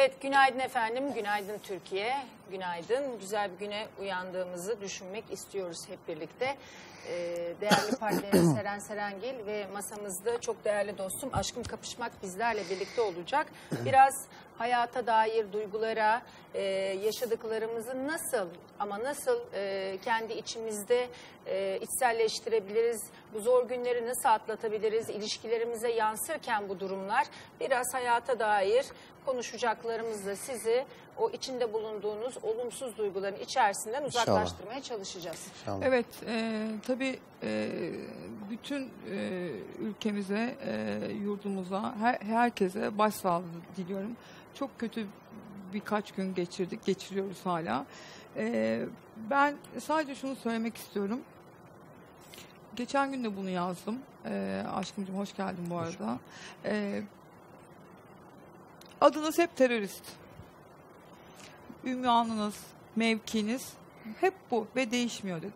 Evet, günaydın efendim, günaydın Türkiye, günaydın. Güzel bir güne uyandığımızı düşünmek istiyoruz hep birlikte. Ee, değerli partnerim Seren Serengil ve masamızda çok değerli dostum Aşkım Kapışmak bizlerle birlikte olacak. Biraz hayata dair duygulara, e, yaşadıklarımızı nasıl ama nasıl e, kendi içimizde e, içselleştirebiliriz, bu zor günleri nasıl atlatabiliriz, ilişkilerimize yansırken bu durumlar biraz hayata dair konuşacaklarımızla sizi o içinde bulunduğunuz olumsuz duyguların içerisinden uzaklaştırmaya çalışacağız. İnşallah. Evet, e, tabii e, bütün e, ülkemize, e, yurdumuza, her, herkese başsağlığı diliyorum. Çok kötü birkaç gün geçirdik, geçiriyoruz hala. E, ben sadece şunu söylemek istiyorum. Geçen gün de bunu yazdım. E, aşkımcığım hoş geldin bu arada. E, adınız hep terörist. Ünvanınız, mevkiniz hep bu ve değişmiyor dedim.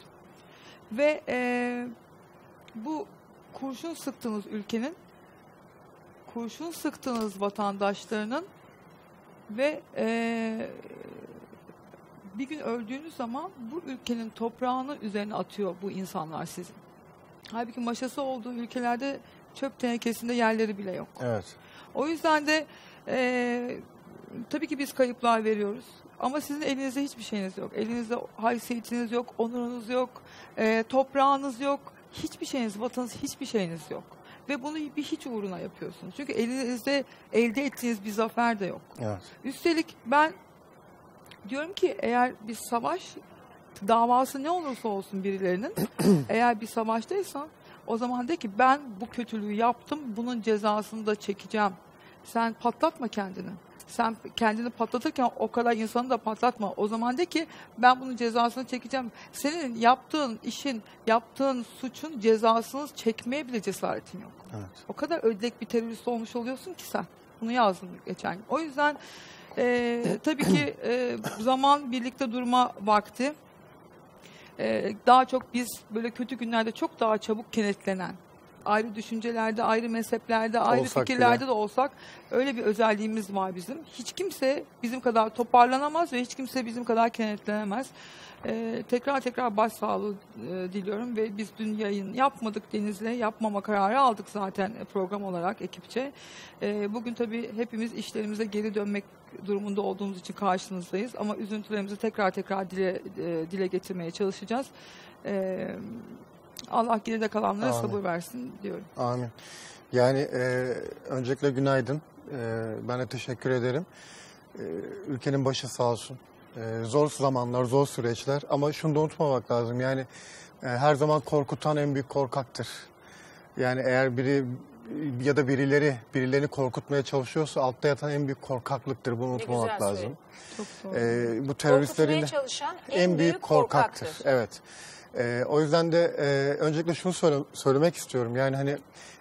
Ve e, bu kurşun sıktığınız ülkenin, kurşun sıktığınız vatandaşlarının ve e, bir gün öldüğünüz zaman bu ülkenin toprağını üzerine atıyor bu insanlar sizin. Halbuki maşası olduğu ülkelerde çöp tenekesinde yerleri bile yok. Evet. O yüzden de eee, tabii ki biz kayıplar veriyoruz. Ama sizin elinizde hiçbir şeyiniz yok. Elinizde haysiyetiniz yok, onurunuz yok, eee, toprağınız yok. Hiçbir şeyiniz, vatanınız hiçbir şeyiniz yok. Ve bunu bir hiç uğruna yapıyorsunuz. Çünkü elinizde elde ettiğiniz bir zafer de yok. Evet. Üstelik ben diyorum ki eğer bir savaş davası ne olursa olsun birilerinin eğer bir savaştaysan o zaman de ki ben bu kötülüğü yaptım bunun cezasını da çekeceğim. Sen patlatma kendini. Sen kendini patlatırken o kadar insanı da patlatma. O zaman de ki ben bunun cezasını çekeceğim. Senin yaptığın işin, yaptığın suçun cezasını çekmeye bile cesaretin yok. Evet. O kadar ödlek bir terörist olmuş oluyorsun ki sen. Bunu yazdım geçen gün. O yüzden e, tabii ki e, zaman birlikte durma vakti. E, daha çok biz böyle kötü günlerde çok daha çabuk kenetlenen, ayrı düşüncelerde, ayrı mezheplerde, ayrı Olsak fikirlerde bile. de olsak öyle bir özelliğimiz var bizim. Hiç kimse bizim kadar toparlanamaz ve hiç kimse bizim kadar kenetlenemez. Ee, tekrar tekrar başsağlığı e, diliyorum ve biz dün yayın yapmadık Deniz'le yapmama kararı aldık zaten program olarak ekipçe. Ee, bugün tabii hepimiz işlerimize geri dönmek durumunda olduğumuz için karşınızdayız ama üzüntülerimizi tekrar tekrar dile e, dile getirmeye çalışacağız. Ee, Allah geride kalanlara Amin. sabır versin diyorum. Amin. Yani e, öncelikle günaydın. E, ben de teşekkür ederim. E, ülkenin başı sağ olsun. E, zor zamanlar, zor süreçler ama şunu da unutmamak lazım. Yani e, her zaman korkutan en büyük korkaktır. Yani eğer biri ya da birileri birilerini korkutmaya çalışıyorsa altta yatan en büyük korkaklıktır. Bunu unutmamak lazım. Çok zor. E, bu teröristlerin çalışan en, büyük korkaktır. Evet. Ee, o yüzden de e, öncelikle şunu söyle- söylemek istiyorum. Yani hani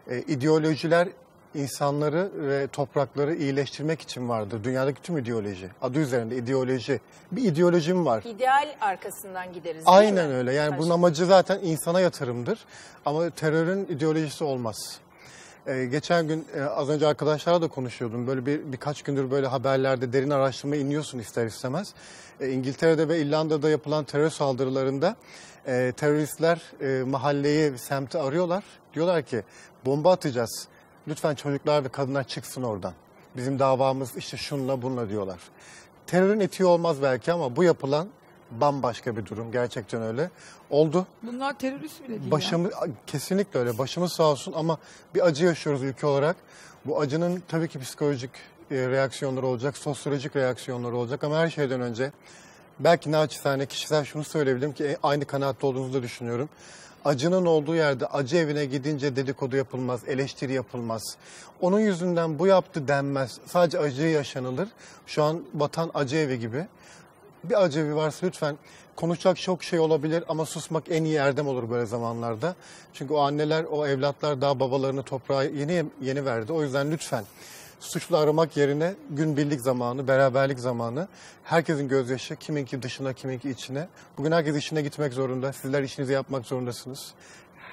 e, ideolojiler insanları ve toprakları iyileştirmek için vardır. Dünyadaki tüm ideoloji. Adı üzerinde ideoloji. Bir ideolojim var. İdeal arkasından gideriz Aynen öyle. Yani bunun Aşkım? amacı zaten insana yatırımdır. Ama terörün ideolojisi olmaz. Ee, geçen gün e, az önce arkadaşlarla da konuşuyordum. Böyle bir birkaç gündür böyle haberlerde derin araştırma iniyorsun ister istemez. E, İngiltere'de ve İrlanda'da yapılan terör saldırılarında e, teröristler e, mahalleyi, semti arıyorlar. Diyorlar ki bomba atacağız. Lütfen çocuklar ve kadınlar çıksın oradan. Bizim davamız işte şunla bununla diyorlar. Terörün etiği olmaz belki ama bu yapılan bambaşka bir durum. Gerçekten öyle. Oldu. Bunlar terörist bile değil ya. Başımız kesinlikle öyle. Başımız sağ olsun ama bir acı yaşıyoruz ülke olarak. Bu acının tabii ki psikolojik e, reaksiyonları olacak, sosyolojik reaksiyonları olacak ama her şeyden önce belki naçizane kişisel şunu söyleyebilirim ki e, aynı kanaatte olduğunuzu düşünüyorum. Acının olduğu yerde acı evine gidince dedikodu yapılmaz, eleştiri yapılmaz. Onun yüzünden bu yaptı denmez. Sadece acı yaşanılır. Şu an vatan acı evi gibi. Bir acemi varsa lütfen konuşacak çok şey olabilir ama susmak en iyi erdem olur böyle zamanlarda. Çünkü o anneler, o evlatlar daha babalarını toprağa yeni yeni verdi. O yüzden lütfen suçlu aramak yerine gün birlik zamanı, beraberlik zamanı, herkesin gözyaşı kiminki dışına, kiminki içine. Bugün herkes işine gitmek zorunda. Sizler işinizi yapmak zorundasınız.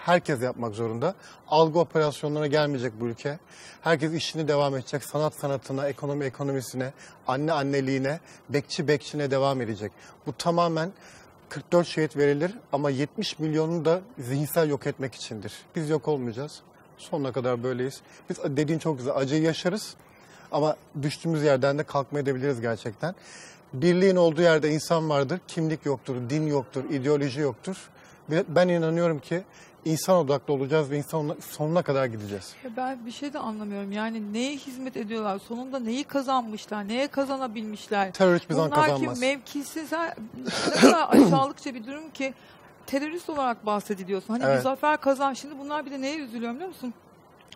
herkes yapmak zorunda. Algı operasyonlarına gelmeyecek bu ülke. Herkes işini devam edecek. Sanat sanatına, ekonomi ekonomisine, anne anneliğine, bekçi bekçine devam edecek. Bu tamamen 44 şehit verilir ama 70 milyonu da zihinsel yok etmek içindir. Biz yok olmayacağız. Sonuna kadar böyleyiz. Biz dediğin çok güzel. Acıyı yaşarız ama düştüğümüz yerden de kalkma edebiliriz gerçekten. Birliğin olduğu yerde insan vardır. Kimlik yoktur, din yoktur, ideoloji yoktur. Ben inanıyorum ki insan odaklı olacağız ve insan sonuna kadar gideceğiz. Ben bir şey de anlamıyorum. Yani neye hizmet ediyorlar? Sonunda neyi kazanmışlar? Neye kazanabilmişler? Terör hiçbir zaman Bunlar kazanmaz. ki mevkisiz ne kadar aşağılıkça bir durum ki terörist olarak bahsediliyorsun. Hani Evet. zafer kazan. Şimdi bunlar bir de neye üzülüyorum biliyor musun?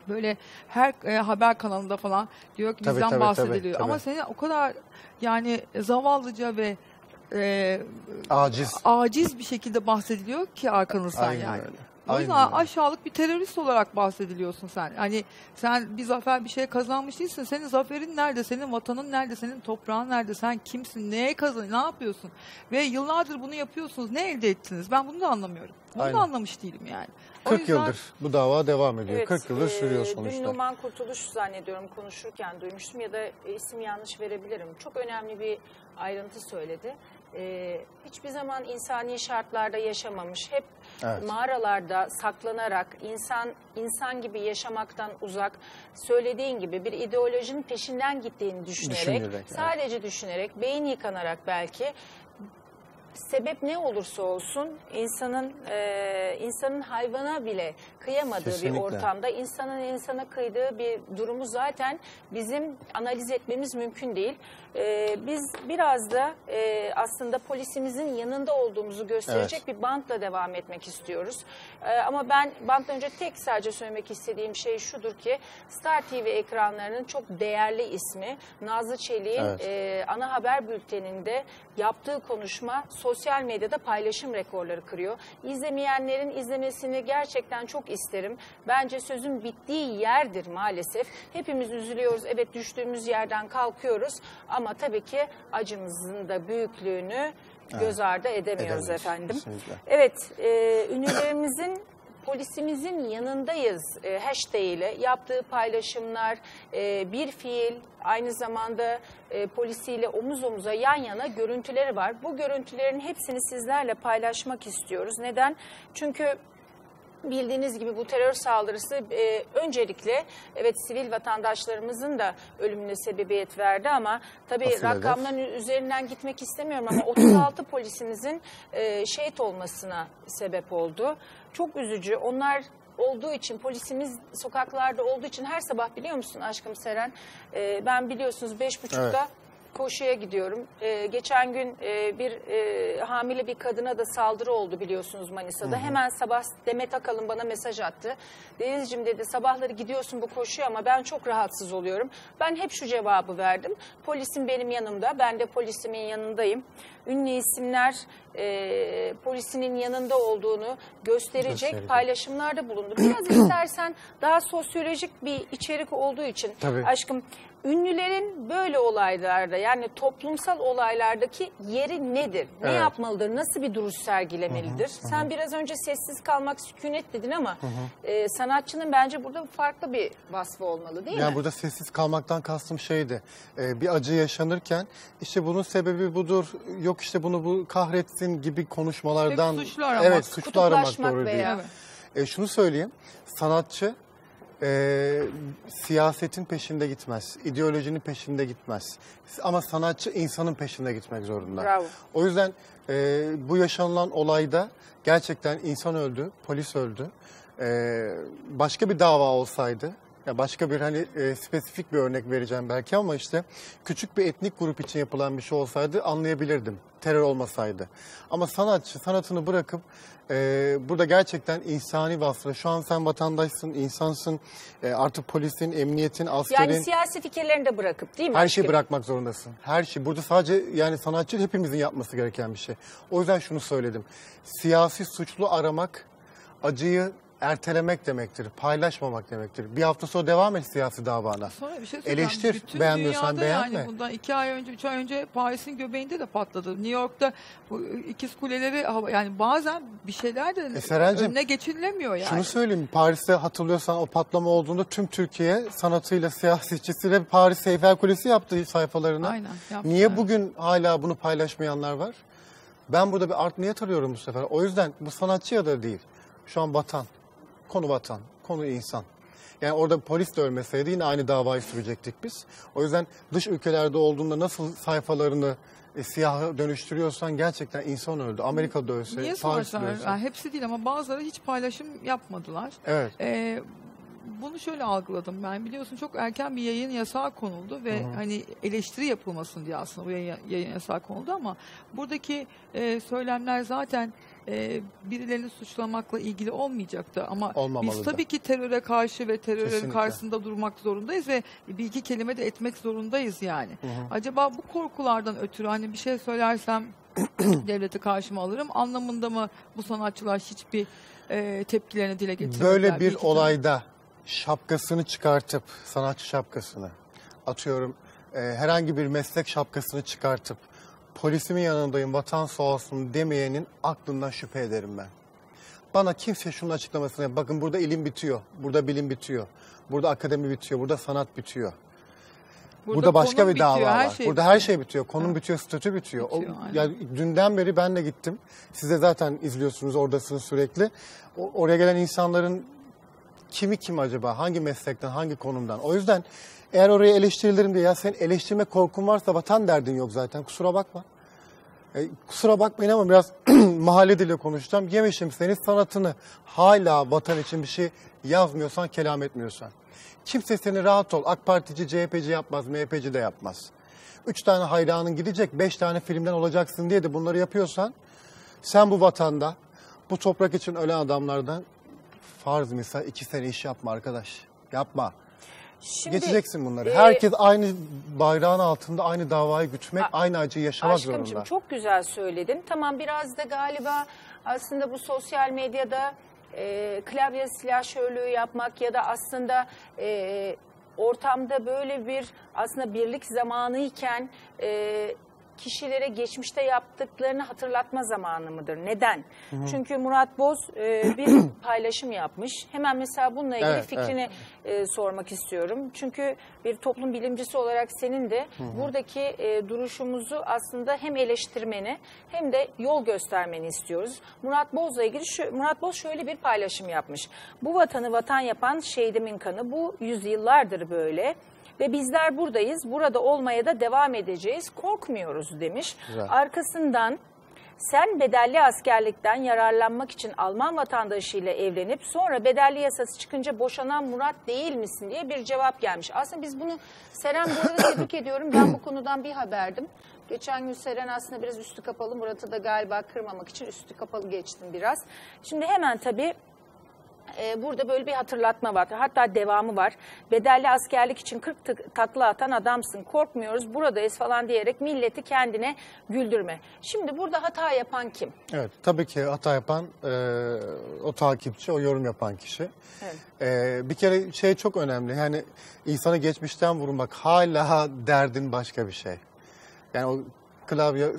Böyle her e, haber kanalında falan diyor ki Tabii, bizden tabii, bahsediliyor. tabii, Ama tabii. seni o kadar yani zavallıca ve e, Aciz. aciz bir şekilde bahsediliyor ki arkanızdan Aynen yani. öyle. O yüzden Aynen aşağılık bir terörist olarak bahsediliyorsun sen. Hani sen bir zafer bir şey kazanmış değilsin. Senin zaferin nerede? Senin vatanın nerede? Senin toprağın nerede? Sen kimsin? Neye kazan? Ne yapıyorsun? Ve yıllardır bunu yapıyorsunuz. Ne elde ettiniz? Ben bunu da anlamıyorum. Bunu Aynen. da anlamış değilim yani. O 40 yüzden- yıldır bu dava devam ediyor. 40 yıldır e, sürüyor Dün sonuçta. Numan Kurtuluş zannediyorum konuşurken duymuştum ya da isim yanlış verebilirim. Çok önemli bir ayrıntı söyledi. E, hiçbir zaman insani şartlarda yaşamamış. Hep Evet. mağaralarda saklanarak insan insan gibi yaşamaktan uzak söylediğin gibi bir ideolojinin peşinden gittiğini düşünerek, Düşünerek, evet. sadece düşünerek beyin yıkanarak belki sebep ne olursa olsun insanın e, insanın hayvana bile kıyamadığı Kesinlikle. bir ortamda insanın insana kıydığı bir durumu zaten bizim analiz etmemiz mümkün değil. E, biz biraz da e, aslında polisimizin yanında olduğumuzu gösterecek bir bantla devam etmek istiyoruz. E, ama ben banttan önce tek sadece söylemek istediğim şey şudur ki Star TV ekranlarının çok değerli ismi Nazlı Çelik'in Evet. e, ana haber bülteninde yaptığı konuşma sosyal medyada paylaşım rekorları kırıyor. İzlemeyenlerin izlemesini gerçekten çok isterim. Bence sözün bittiği yerdir maalesef. Hepimiz üzülüyoruz. Evet düştüğümüz yerden kalkıyoruz. Ama tabii ki acımızın da büyüklüğünü göz ardı edemiyoruz Edemeyiz, efendim. kesinlikle. Evet, e, ünlülerimizin polisimizin yanındayız e, hashtag ile yaptığı paylaşımlar, e, bir fiil aynı zamanda e, polisiyle omuz omuza yan yana görüntüleri var. Bu görüntülerin hepsini sizlerle paylaşmak istiyoruz. Neden? Çünkü bildiğiniz gibi bu terör saldırısı e, öncelikle evet sivil vatandaşlarımızın da ölümüne sebebiyet verdi ama tabii Asıl hedef. rakamların üzerinden gitmek istemiyorum ama 36 polisimizin e, şehit olmasına sebep oldu. Çok üzücü. Onlar olduğu için polisimiz sokaklarda olduğu için her sabah biliyor musun aşkım Seren e, ben biliyorsunuz beş buçukta Evet. Koşuya gidiyorum. Ee, geçen gün e, bir e, hamile bir kadına da saldırı oldu biliyorsunuz Manisa'da. Hemen sabah Demet Akalın bana mesaj attı. Denizciğim dedi sabahları gidiyorsun bu koşuya ama ben çok rahatsız oluyorum. Ben hep şu cevabı verdim. Polisim benim yanımda. Ben de polisimin yanındayım. Ünlü isimler e, polisinin yanında olduğunu gösterecek Gösterecek. paylaşımlarda bulundu. Biraz istersen daha sosyolojik bir içerik olduğu için Tabii. aşkım ünlülerin böyle olaylarda yani toplumsal olaylardaki yeri nedir? Ne Evet. yapmalıdır? Nasıl bir duruş sergilemelidir? Sen biraz önce sessiz kalmak sükunet dedin ama e, sanatçının bence burada farklı bir vasfı olmalı değil Yani mi? burada sessiz kalmaktan kastım şeydi. e, bir acı yaşanırken işte bunun sebebi budur. Yok işte bunu bu kahretsin gibi konuşmalardan. Hep suçlu aramak, Evet suçlu aramak kutuplaşmak doğru değil. veya- Evet. E, şunu söyleyeyim. Sanatçı e, siyasetin peşinde gitmez. ideolojinin peşinde gitmez. Ama sanatçı insanın peşinde gitmek zorunda. Bravo. O yüzden e, bu yaşanılan olayda gerçekten insan öldü, polis öldü. E, başka bir dava olsaydı, ya başka bir hani e, spesifik bir örnek vereceğim belki ama işte küçük bir etnik grup için yapılan bir şey olsaydı anlayabilirdim. Terör olmasaydı. Ama sanatçı sanatını bırakıp e, burada gerçekten insani vasfı. Şu an sen vatandaşsın, insansın. E, artık polisin, emniyetin, askerin. Yani siyasi fikirlerini de bırakıp değil mi? Her şeyi bırakmak zorundasın. Her şey. Burada sadece yani sanatçı hepimizin yapması gereken bir şey. O yüzden şunu söyledim. Siyasi suçlu aramak acıyı ertelemek demektir, paylaşmamak demektir. Bir hafta sonra devam et siyasi davana. Sonra bir şey söyleyeceğim. Eleştir, Bütün beğenmiyorsan beğenme. Yani bundan iki ay önce, üç ay önce Paris'in göbeğinde de patladı. New York'ta bu ikiz kuleleri yani bazen bir şeyler de E Serencim, önüne geçilemiyor yani. Şunu söyleyeyim, Paris'te hatırlıyorsan o patlama olduğunda tüm Türkiye sanatıyla, siyasetçisiyle Paris Eyfel Kulesi yaptı sayfalarına. Aynen. yaptılar. Niye bugün hala bunu paylaşmayanlar var? Ben burada bir art niyet arıyorum bu sefer. O yüzden bu sanatçı ya da değil. Şu an vatan. Konu vatan. Konu insan. Yani orada polis de ölmeseydi yine aynı davayı sürecektik biz. O yüzden dış ülkelerde olduğunda nasıl sayfalarını e, siyaha dönüştürüyorsan gerçekten insan öldü. Amerika'da ölse, Niye Paris'te ölse. Yani hepsi değil ama bazıları hiç paylaşım yapmadılar. Evet. Ee, bunu şöyle algıladım ben biliyorsun çok erken bir yayın yasağı konuldu ve hani eleştiri yapılmasın diye aslında bu yayın, yayın yasağı konuldu ama buradaki e, söylemler zaten e, birilerini suçlamakla ilgili olmayacaktı ama Olmamalı biz da. tabii ki teröre karşı ve terörün Kesinlikle. karşısında durmak zorundayız ve bir iki kelime de etmek zorundayız yani. Acaba bu korkulardan ötürü hani bir şey söylersem devleti karşıma alırım anlamında mı bu sanatçılar hiçbir e, tepkilerini dile getirmediler? Böyle bir tane- olayda şapkasını çıkartıp, sanatçı şapkasını atıyorum e, herhangi bir meslek şapkasını çıkartıp polisimin yanındayım vatan sağ olsun demeyenin aklından şüphe ederim ben. Bana kimse şunun açıklamasını. Bakın burada ilim bitiyor, burada bilim bitiyor, burada akademi bitiyor, burada sanat bitiyor. Burada, başka konum bir dava bitiyor, var. her şey burada bitiyor. her şey bitiyor. Konum Ha. bitiyor, statü bitiyor. O- Bitiyor, aynen. yani dünden beri ben de gittim. Siz de zaten izliyorsunuz, oradasınız sürekli. O- oraya gelen insanların kimi kim acaba? Hangi meslekten, hangi konumdan? O yüzden eğer oraya eleştirilirim diye ya senin eleştirme korkun varsa vatan derdin yok zaten. Kusura bakma. E, kusura bakmayın ama biraz mahalle diliyle konuşacağım. Yemişim senin sanatını hala vatan için bir şey yazmıyorsan, kelam etmiyorsan. Kimse seni rahat ol. AK Partici, CHP'ci yapmaz, MHP'ci de yapmaz. Üç tane hayranın gidecek, beş tane filmden olacaksın diye de bunları yapıyorsan sen bu vatanda, bu toprak için ölen adamlardan farz misal iki sene iş yapma arkadaş. Yapma. Şimdi, Geçeceksin bunları. e, Herkes aynı bayrağın altında aynı davayı gütmek, A- aynı acıyı yaşamak Aşkımcığım zorunda. çok güzel söyledin. Tamam biraz da galiba aslında bu sosyal medyada e, klavye silahşörlüğü yapmak ya da aslında e, ortamda böyle bir aslında birlik zamanıyken e, kişilere geçmişte yaptıklarını hatırlatma zamanı mıdır? Neden? Çünkü Murat Boz e, bir paylaşım yapmış. Hemen mesela bununla ilgili Evet, fikrini e, sormak istiyorum. Çünkü bir toplum bilimcisi olarak senin de buradaki e, duruşumuzu aslında hem eleştirmeni hem de yol göstermeni istiyoruz. Murat Boz'la ilgili şu, Murat Boz şöyle bir paylaşım yapmış. Bu vatanı vatan yapan şehidimin kanı bu yüzyıllardır böyle. Ve bizler buradayız. Burada olmaya da devam edeceğiz. Korkmuyoruz demiş. Güzel. Arkasından sen bedelli askerlikten yararlanmak için Alman vatandaşıyla evlenip sonra bedelli yasası çıkınca boşanan Murat değil misin diye bir cevap gelmiş. Aslında biz bunu Seren bu arada tebrik ediyorum. Ben bu konudan bir haberdim. Geçen gün Seren aslında biraz üstü kapalı. Murat'ı da galiba kırmamak için üstü kapalı geçtim biraz. Şimdi hemen tabii e, burada böyle bir hatırlatma var. Hatta devamı var. Bedelli askerlik için 40 tık- takla atan adamsın. Korkmuyoruz buradayız falan diyerek milleti kendine güldürme. Şimdi burada hata yapan kim? Evet, tabii ki hata yapan e, o takipçi, o yorum yapan kişi. Evet. E, bir kere şey çok önemli. Yani insanı geçmişten vurmak hala derdin başka bir şey. Yani o klavye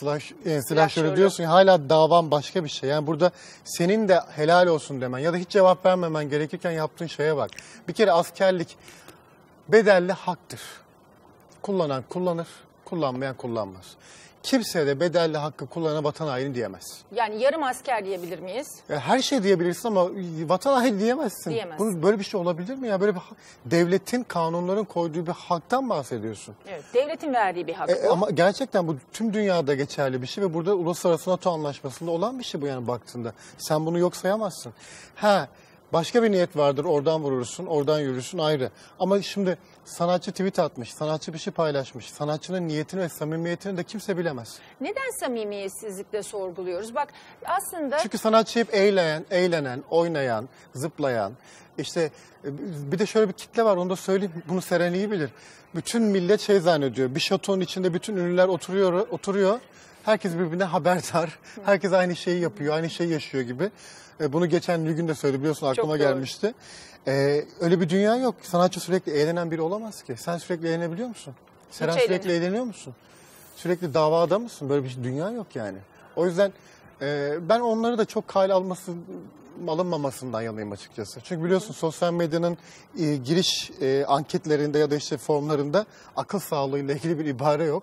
slash, e, slasher'ı diyorsun ya, hala davan başka bir şey. Yani burada senin de helal olsun demen ya da hiç cevap vermemen gerekirken yaptığın şeye bak. Bir kere askerlik bedelli haktır. Kullanan kullanır, kullanmayan kullanmaz. Kimse de bedelli hakkı kullanan vatan haini diyemez. Yani yarım asker diyebilir miyiz? Ya her şey diyebilirsin ama vatan haini diyemezsin. Diyemezsin. Bu, böyle bir şey olabilir mi ya? Böyle bir devletin kanunların koyduğu bir haktan bahsediyorsun. Evet. Devletin verdiği bir hak E, bu. ama gerçekten bu tüm dünyada geçerli bir şey ve burada uluslararası NATO anlaşmasında olan bir şey bu yani baktığında. Sen bunu yok sayamazsın. Ha başka bir niyet vardır oradan vurursun, oradan yürürsün ayrı. Ama şimdi sanatçı tweet atmış, sanatçı bir şey paylaşmış. Sanatçının niyetini ve samimiyetini de kimse bilemez. Neden samimiyetsizlikle sorguluyoruz? Bak aslında Çünkü sanatçı hep eğleyen, eğlenen, oynayan, zıplayan. İşte e, bir de şöyle bir kitle var onu da söyleyeyim. Bunu Seren iyi bilir. Bütün millet şey zannediyor. Bir şatonun içinde bütün ünlüler oturuyor, oturuyor. Herkes birbirine haberdar. Herkes aynı şeyi yapıyor, aynı şeyi yaşıyor gibi. E, Bunu geçen gün de söyledi biliyorsun aklıma gelmişti. E, öyle bir dünya yok. Sanatçı sürekli eğlenen biri olamaz ki. Sen sürekli eğlenebiliyor musun? Seren sürekli eğleniyor musun? Sürekli davada mısın? Böyle bir şey- dünya yok yani. O yüzden e, ben onları da çok kale alması alınmamasından yanayım açıkçası. Çünkü biliyorsun sosyal medyanın e, giriş e, anketlerinde ya da işte formlarında akıl sağlığıyla ilgili bir ibare yok.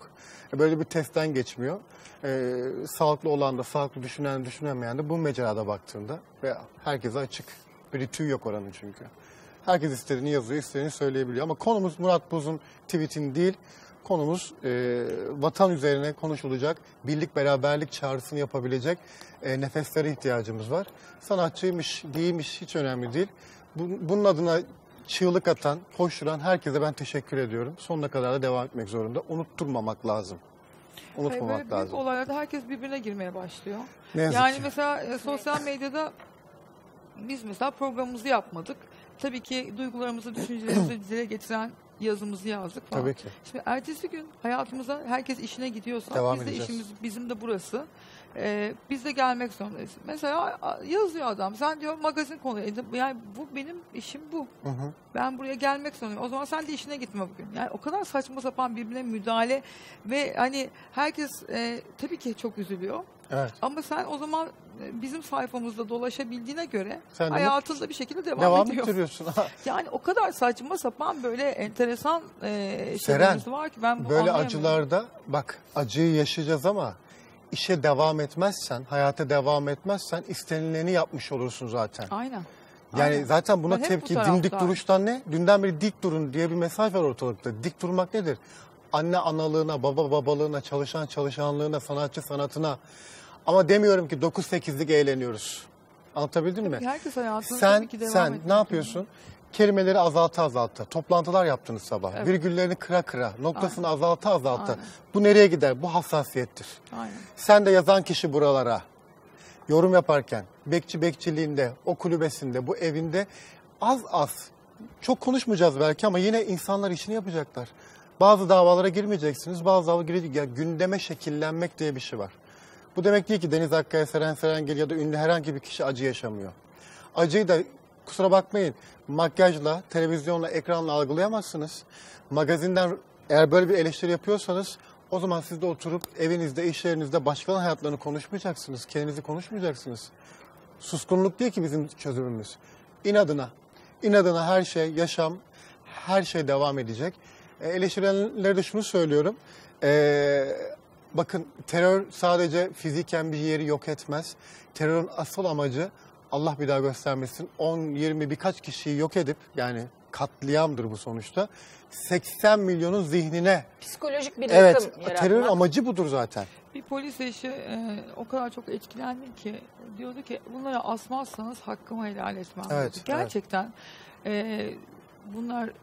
E, Böyle bir testten geçmiyor. E, sağlıklı olan da, sağlıklı düşünen, düşünemeyen de bu mecrada baktığında ve herkese açık. Bir tüy yok oranın çünkü. Herkes istediğini yazıyor, istediğini söyleyebiliyor. Ama konumuz Murat Boz'un tweetin değil, konumuz e, vatan üzerine konuşulacak, birlik beraberlik çağrısını yapabilecek e, nefeslere ihtiyacımız var. Sanatçıymış, değilmiş hiç önemli değil. Bu- bunun adına çığlık atan, koşturan herkese ben teşekkür ediyorum. Sonuna kadar da devam etmek zorunda. Unutturmamak lazım. Hayır, Unutmamak büyük lazım. olaylarda herkes birbirine girmeye başlıyor. Ne yazık Yani ki. mesela e, sosyal medyada biz mesela programımızı yapmadık. Tabii ki duygularımızı, düşüncelerimizi dile getiren yazımızı yazdık falan. Tabii ki. Şimdi ertesi gün hayatımıza herkes işine gidiyorsa Devam biz de edeceğiz. işimiz bizim de burası. Ee, biz de gelmek zorundayız. Mesela yazıyor adam. Sen diyor magazin konu. E, Yani bu benim işim bu. Hı hı. Ben buraya gelmek zorundayım. O zaman sen de işine gitme bugün. Yani o kadar saçma sapan birbirine müdahale ve hani herkes e, tabii ki çok üzülüyor. Evet. Ama sen o zaman e, bizim sayfamızda dolaşabildiğine göre Sen hayatında bir şekilde devam, Devam ediyor. ettiriyorsun. Yani o kadar saçma sapan böyle enteresan e, Seren, şeylerimiz var ki ben bu Böyle acılarda bak acıyı yaşayacağız ama işe devam etmezsen, hayata devam etmezsen istenileni yapmış olursun zaten. Aynen. Yani Aynen. zaten buna Ben bu tepki taraftayım. dimdik duruştan ne? Dünden beri dik durun diye bir mesaj var ortalıkta. Dik durmak nedir? Anne analığına, baba babalığına, çalışan çalışanlığına, sanatçı sanatına. Ama demiyorum ki 9-8'lik eğleniyoruz. Anlatabildim mi? Herkes hayatını Sen tabii devam sen ne yapıyorsun? Kelimeleri azalta azalta. Toplantılar yaptınız sabah. Evet. Virgüllerini kıra kıra. Noktasını azalta azalta. Aynen. Bu nereye gider? Bu hassasiyettir. Aynen. Sen de yazan kişi buralara yorum yaparken bekçi bekçiliğinde, o kulübesinde, bu evinde az az çok konuşmayacağız belki ama yine insanlar işini yapacaklar. Bazı davalara girmeyeceksiniz, bazı davalara girecek. Ya gündeme şekillenmek diye bir şey var. Bu demek değil ki Deniz Akkaya, Seren Serengil ya da ünlü herhangi bir kişi acı yaşamıyor. Acıyı da kusura bakmayın makyajla, televizyonla, ekranla algılayamazsınız. Magazinden eğer böyle bir eleştiri yapıyorsanız o zaman siz de oturup evinizde, iş yerinizde başkalarının hayatlarını konuşmayacaksınız. Kendinizi konuşmayacaksınız. Suskunluk değil ki bizim çözümümüz. İnadına, inadına her şey, yaşam, her şey devam edecek. E, eleştirenlere de şunu söylüyorum. E, bakın terör sadece fiziken bir yeri yok etmez. Terörün asıl amacı Allah bir daha göstermesin 10, 20 birkaç kişiyi yok edip yani katliamdır bu sonuçta. 80 milyonun zihnine Psikolojik bir evet yıkım yaratmak. terörün amacı budur zaten. Bir polis eşi e, o kadar çok etkilendim ki diyordu ki bunları asmazsanız hakkımı helal etmem. Evet. Gerçekten e, bunların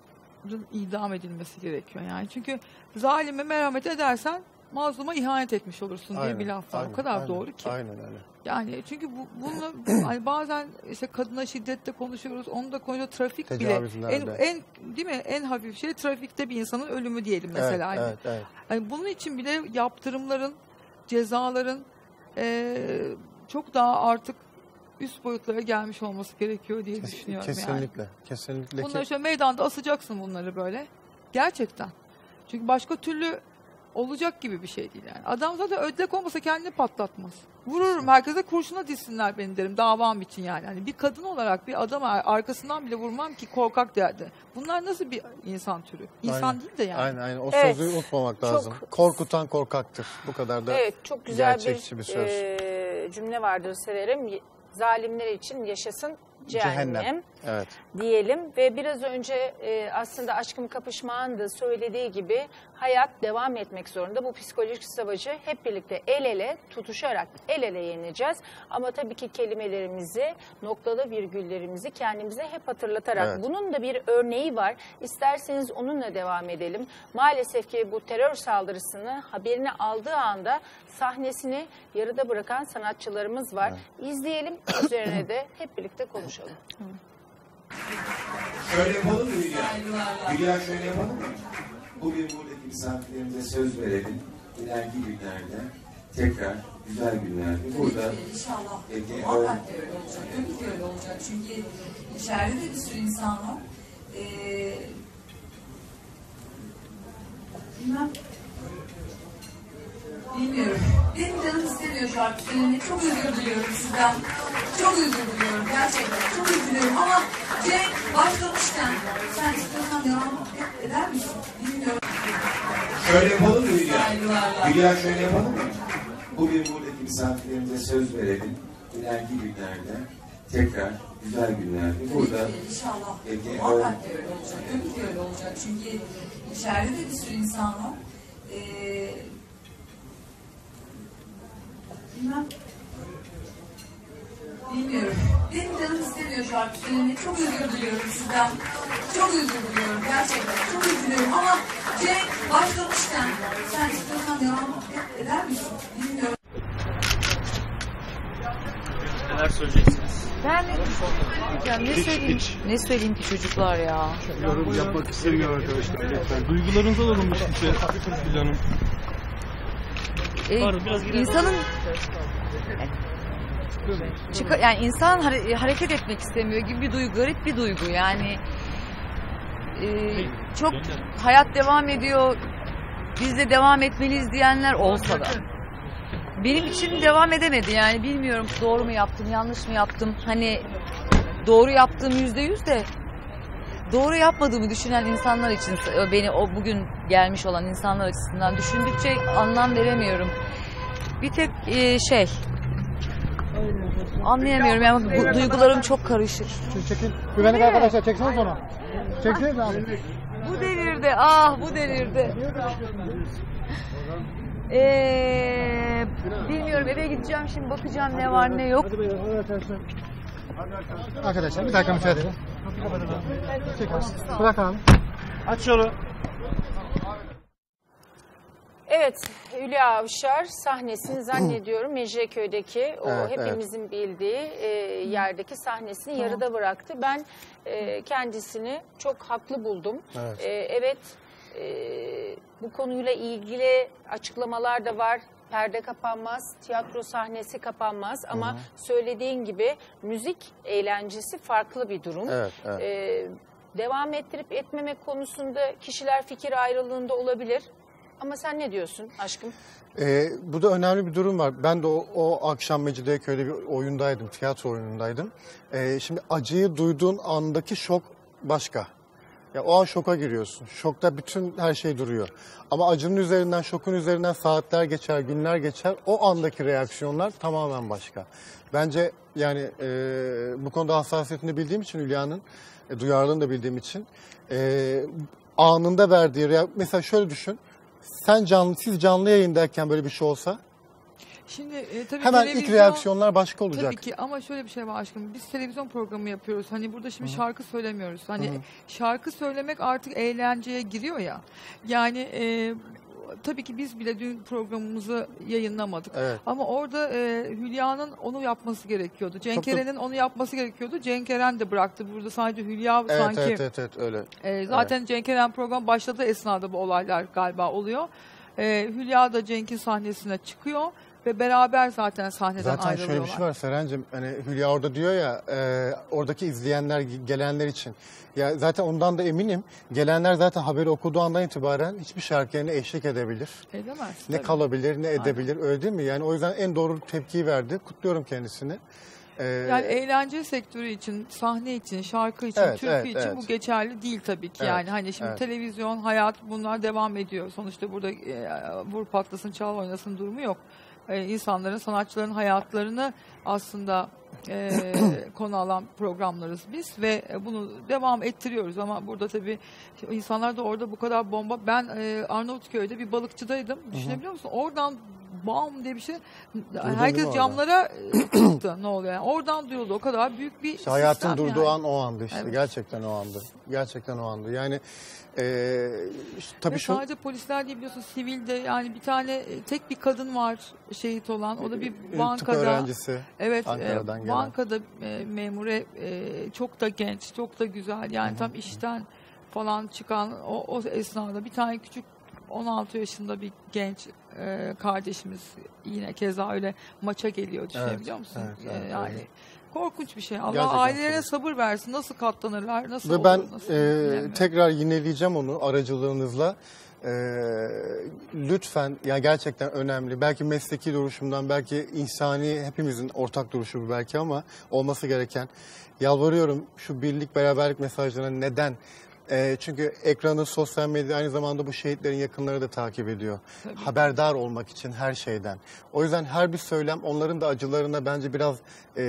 idam edilmesi gerekiyor yani. Çünkü zalime merhamet edersen mazluma ihanet etmiş olursun diye bir laf var. aynen, o kadar aynen, doğru ki. Aynen öyle. Yani çünkü bu, bununla bu- hani bazen işte kadına şiddetle konuşuyoruz. Onu da konuşuyor. Trafik bile en, en değil mi? En hafif şey trafikte bir insanın ölümü diyelim mesela. Evet, hani. evet, evet. Hani bunun için bile yaptırımların, cezaların eee, çok daha artık üst boyutlara gelmiş olması gerekiyor diye Kes- düşünüyorum yani. kesinlikle, kesinlikle. Bunları şöyle meydanda asacaksın bunları böyle. Gerçekten. Çünkü başka türlü olacak gibi bir şey değil yani. Adam zaten ödlek olmasa kendini patlatmaz. Vururum herkese kurşuna dizsinler beni derim davam için yani. Hani bir kadın olarak bir adam arkasından bile vurmam ki korkak derdi. Bunlar nasıl bir insan türü? İnsan Aynen. değil de yani. Aynen aynen o Evet. sözü unutmamak Çok- lazım. Korkutan korkaktır. Bu kadar da Evet çok güzel gerçekçi bir, bir söz. e, cümle vardır severim. Zalimler için yaşasın cehennem, Cehennem. Evet. diyelim ve biraz önce e, aslında aşkım kapışmağın da söylediği gibi hayat devam etmek zorunda. Bu psikolojik savaşı hep birlikte el ele tutuşarak el ele yeneceğiz. Ama tabii ki kelimelerimizi, noktalı virgüllerimizi kendimize hep hatırlatarak. Evet. Bunun da bir örneği var. İsterseniz onunla devam edelim. Maalesef ki bu terör saldırısını haberini aldığı anda sahnesini yarıda bırakan sanatçılarımız var. İzleyelim üzerine de hep birlikte konuşalım. Şöyle yapalım mı Hülya? Hülya şöyle yapalım mı? Bugün buradaki misafirlerimize söz verelim. İleriki günlerde tekrar güzel günlerde burada İnşallah. Ege- Muhakkak öyle olacak. Tabii ki öyle olacak. Çünkü içeride de bir sürü insan var. Ee, bilmem. Bilmiyorum. Benim canım istemiyor şarkı söylemeyi. Çok özür diliyorum sizden. Çok özür diliyorum. Gerçekten çok özür diliyorum. Ama Cenk başlamışken sen istiyorsan devam eder misin? Bilmiyorum. Şöyle yapalım mı Hülya? Hülya şöyle yapalım mı? Bugün buradaki misafirlerimize söz verelim. İleriki günlerde tekrar güzel günlerde burada İnşallah. Ege- Muhakkak öyle olacak. Ki öyle olacak. Çünkü içeride de bir sürü insan var. Ee, bilmem. Bilmiyorum. Benim canım istemiyor şarkı söylemeyi. Çok özür diliyorum sizden. Çok özür diliyorum. Gerçekten çok özür diliyorum. Ama Cenk başlamışken sen istiyorsan devam et- eder misin? Bilmiyorum. Neler söyleyeceksiniz? Ben ne diyeceğim, ne söyleyeyim, ne söyleyeyim ki çocuklar ya. Yorum yapmak istemiyor arkadaşlar lütfen. Duygularınızı alalım işte Hülya Hanım. Pardon, biraz geri- insanın çıka, yani insan hare- hareket etmek istemiyor gibi bir duygu, garip bir duygu yani. Ee, çok hayat devam ediyor, biz de devam etmeliyiz diyenler olsa da. Benim için devam edemedi yani bilmiyorum doğru mu yaptım, yanlış mı yaptım. Hani doğru yaptığım yüzde yüz de doğru yapmadığımı düşünen insanlar için beni o bugün gelmiş olan insanlar açısından düşündükçe anlam veremiyorum. Bir tek e, şey anlayamıyorum yani bu, duygularım çok karışık. Çekin. Güvenlik arkadaşlar çekseniz onu. Çekseniz abi. Bu devirde ah bu devirde. Ee, bilmiyorum eve gideceğim şimdi bakacağım ne var ne yok. Arkadaşlar bir dakika müsaade edin. Bırak abi. Aç yolu. Evet, Hülya Avşar sahnesini zannediyorum Mecidiyeköy'deki o Evet, hepimizin bildiği e, yerdeki sahnesini yarıda bıraktı. Ben e, kendisini çok haklı buldum. Evet. E, evet, e, bu konuyla ilgili açıklamalar da var. Perde kapanmaz, tiyatro sahnesi kapanmaz ama söylediğin gibi müzik eğlencesi farklı bir durum. Evet, evet. Ee, devam ettirip etmemek konusunda kişiler fikir ayrılığında olabilir. Ama sen ne diyorsun aşkım? Ee, bu da önemli bir durum var. Ben de o, o akşam Mecidiyeköy'de bir oyundaydım, tiyatro oyunundaydım. Ee, şimdi acıyı duyduğun andaki şok başka. Ya o an şoka giriyorsun. Şokta bütün her şey duruyor. Ama acının üzerinden, şokun üzerinden saatler geçer, günler geçer. O andaki reaksiyonlar tamamen başka. Bence yani e, bu konuda hassasiyetini bildiğim için Hülya'nın, e, duyarlılığını da bildiğim için e, anında verdiği mesela şöyle düşün. Sen canlı, siz canlı yayındayken böyle bir şey olsa Şimdi e, tabii hemen ilk reaksiyonlar başka olacak. Tabii ki ama şöyle bir şey var aşkım. Biz televizyon programı yapıyoruz. Hani burada şimdi şarkı söylemiyoruz. Hani şarkı söylemek artık eğlenceye giriyor ya. Yani e, tabii ki biz bile dün programımızı yayınlamadık. Evet. Ama orada e, Hülya'nın onu yapması gerekiyordu. Cenk Eren'in onu yapması gerekiyordu. Cenk Eren de bıraktı. Burada sadece Hülya Evet, sanki evet, evet, evet, öyle. e, zaten Cenk Eren program başladığı esnada bu olaylar galiba oluyor. E, Hülya da Cenk'in sahnesine çıkıyor ve beraber zaten sahneden Zaten şöyle ayrılıyorlar. bir şey var Serencim, hani Hülya orada diyor ya, e, oradaki izleyenler, gelenler için. Ya zaten ondan da eminim, gelenler zaten haberi okuduğu andan itibaren hiçbir şarkıya eşlik edebilir, Edemez. ne tabii. kalabilir, ne edebilir, öyle değil mi? Yani o yüzden en doğru tepkiyi verdi, kutluyorum kendisini. E, Yani eğlence sektörü için, sahne için, şarkı için, Evet, türkü evet, için evet. bu geçerli değil tabii ki. Evet, Yani hani şimdi evet. televizyon, hayat bunlar devam ediyor. Sonuçta burada e, vur patlasın, çal oynasın durumu yok. E, insanların, sanatçıların hayatlarını aslında e, konu alan programlarız biz ve e, bunu devam ettiriyoruz ama burada tabii insanlar da orada bu kadar bomba. Ben e, Arnavutköy'de bir balıkçıdaydım. Düşünebiliyor musun? Oradan bam diye bir şey. mi Herkes camlara e, çıktı ne oluyor yani. Oradan duyuldu. O kadar büyük bir İşte hayatın durduğu yani. an o andı işte. Evet. Gerçekten o andı. Gerçekten o andı. Yani e, tabii Ve şu... sadece polisler değil biliyorsun sivilde yani bir tane e, tek bir kadın var şehit olan. O da bir e, Tıp bankada. öğrencisi. Evet, e, Ankara'dan gelen. bankada e, memure e, çok da genç, çok da güzel. Yani tam işten falan çıkan o, o esnada bir tane küçük 16 yaşında bir genç e, kardeşimiz yine keza öyle maça geliyor düşünebiliyor Evet, musun? evet, evet, E, yani öyle. korkunç bir şey. Allah Gerçekten ailelerine korkunç. sabır versin. Nasıl katlanırlar? Nasıl Ve olur? ben nasıl e, tekrar yineleyeceğim onu aracılığınızla. E, lütfen yani gerçekten önemli. Belki mesleki duruşumdan, belki insani hepimizin ortak duruşu belki ama olması gereken. Yalvarıyorum şu birlik beraberlik mesajlarına neden? E, çünkü ekranı, sosyal medya aynı zamanda bu şehitlerin yakınları da takip ediyor. Tabii. Haberdar olmak için her şeyden. O yüzden her bir söylem onların da acılarına bence biraz e,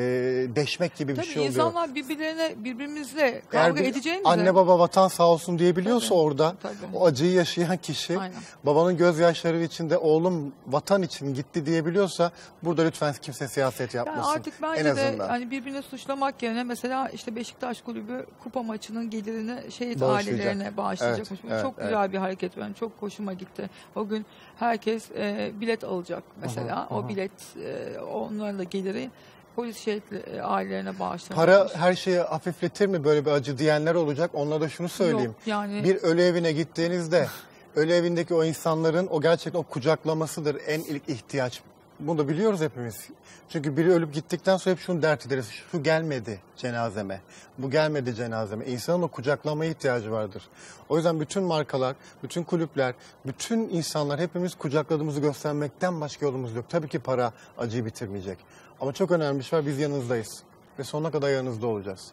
deşmek gibi bir Tabii şey oluyor. insanlar birbirlerine birbirimizle Eğer kavga bir edeceğimize Anne baba vatan sağ olsun diyebiliyorsa Tabii, orada tabii. o acıyı yaşayan kişi Aynen. babanın gözyaşları içinde oğlum vatan için gitti diyebiliyorsa burada lütfen kimse siyaset Yani yapmasın. artık bence en de azından. hani birbirini suçlamak yerine mesela işte Beşiktaş Kulübü kupa maçının gelirini şehit Bağışlayacak. ailelerine bağışlayacakmış. Evet, evet, çok evet. güzel bir hareket. Ben çok hoşuma gitti. O gün herkes e, bilet alacak mesela. Hı hı, o bilet e, onların da geliri polis şehit e, ailelerine bağışlanacak. Para her şeyi hafifletir mi böyle bir acı diyenler olacak. Onlara da şunu söyleyeyim. Yok, yani Bir ölü evine gittiğinizde ölü evindeki o insanların o gerçekten o kucaklamasıdır en ilk ihtiyaç. Bunu da biliyoruz hepimiz. Çünkü biri ölüp gittikten sonra hep şunu dert ederiz. Şu gelmedi cenazeme. Bu gelmedi cenazeme. İnsanın o kucaklamaya ihtiyacı vardır. O yüzden bütün markalar, bütün kulüpler, bütün insanlar hepimiz kucakladığımızı göstermekten başka yolumuz yok. Tabii ki para acıyı bitirmeyecek. Ama çok önemli bir şey var. Biz yanınızdayız. Ve sonuna kadar yanınızda olacağız.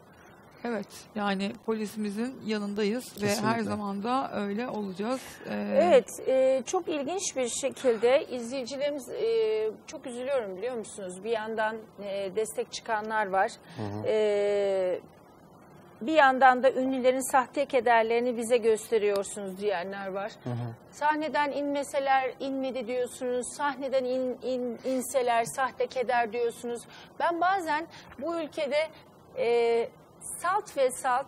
Evet yani polisimizin yanındayız ve her Kesinlikle. zaman da öyle olacağız. E, Evet, e, çok ilginç bir şekilde izleyicilerimiz e, çok üzülüyorum biliyor musunuz? Bir yandan e, destek çıkanlar var. E, bir yandan da ünlülerin sahte kederlerini bize gösteriyorsunuz diyenler var. Sahneden inmeseler inmedi diyorsunuz. Sahneden in, in- inseler sahte keder diyorsunuz. Ben bazen bu ülkede e, salt ve salt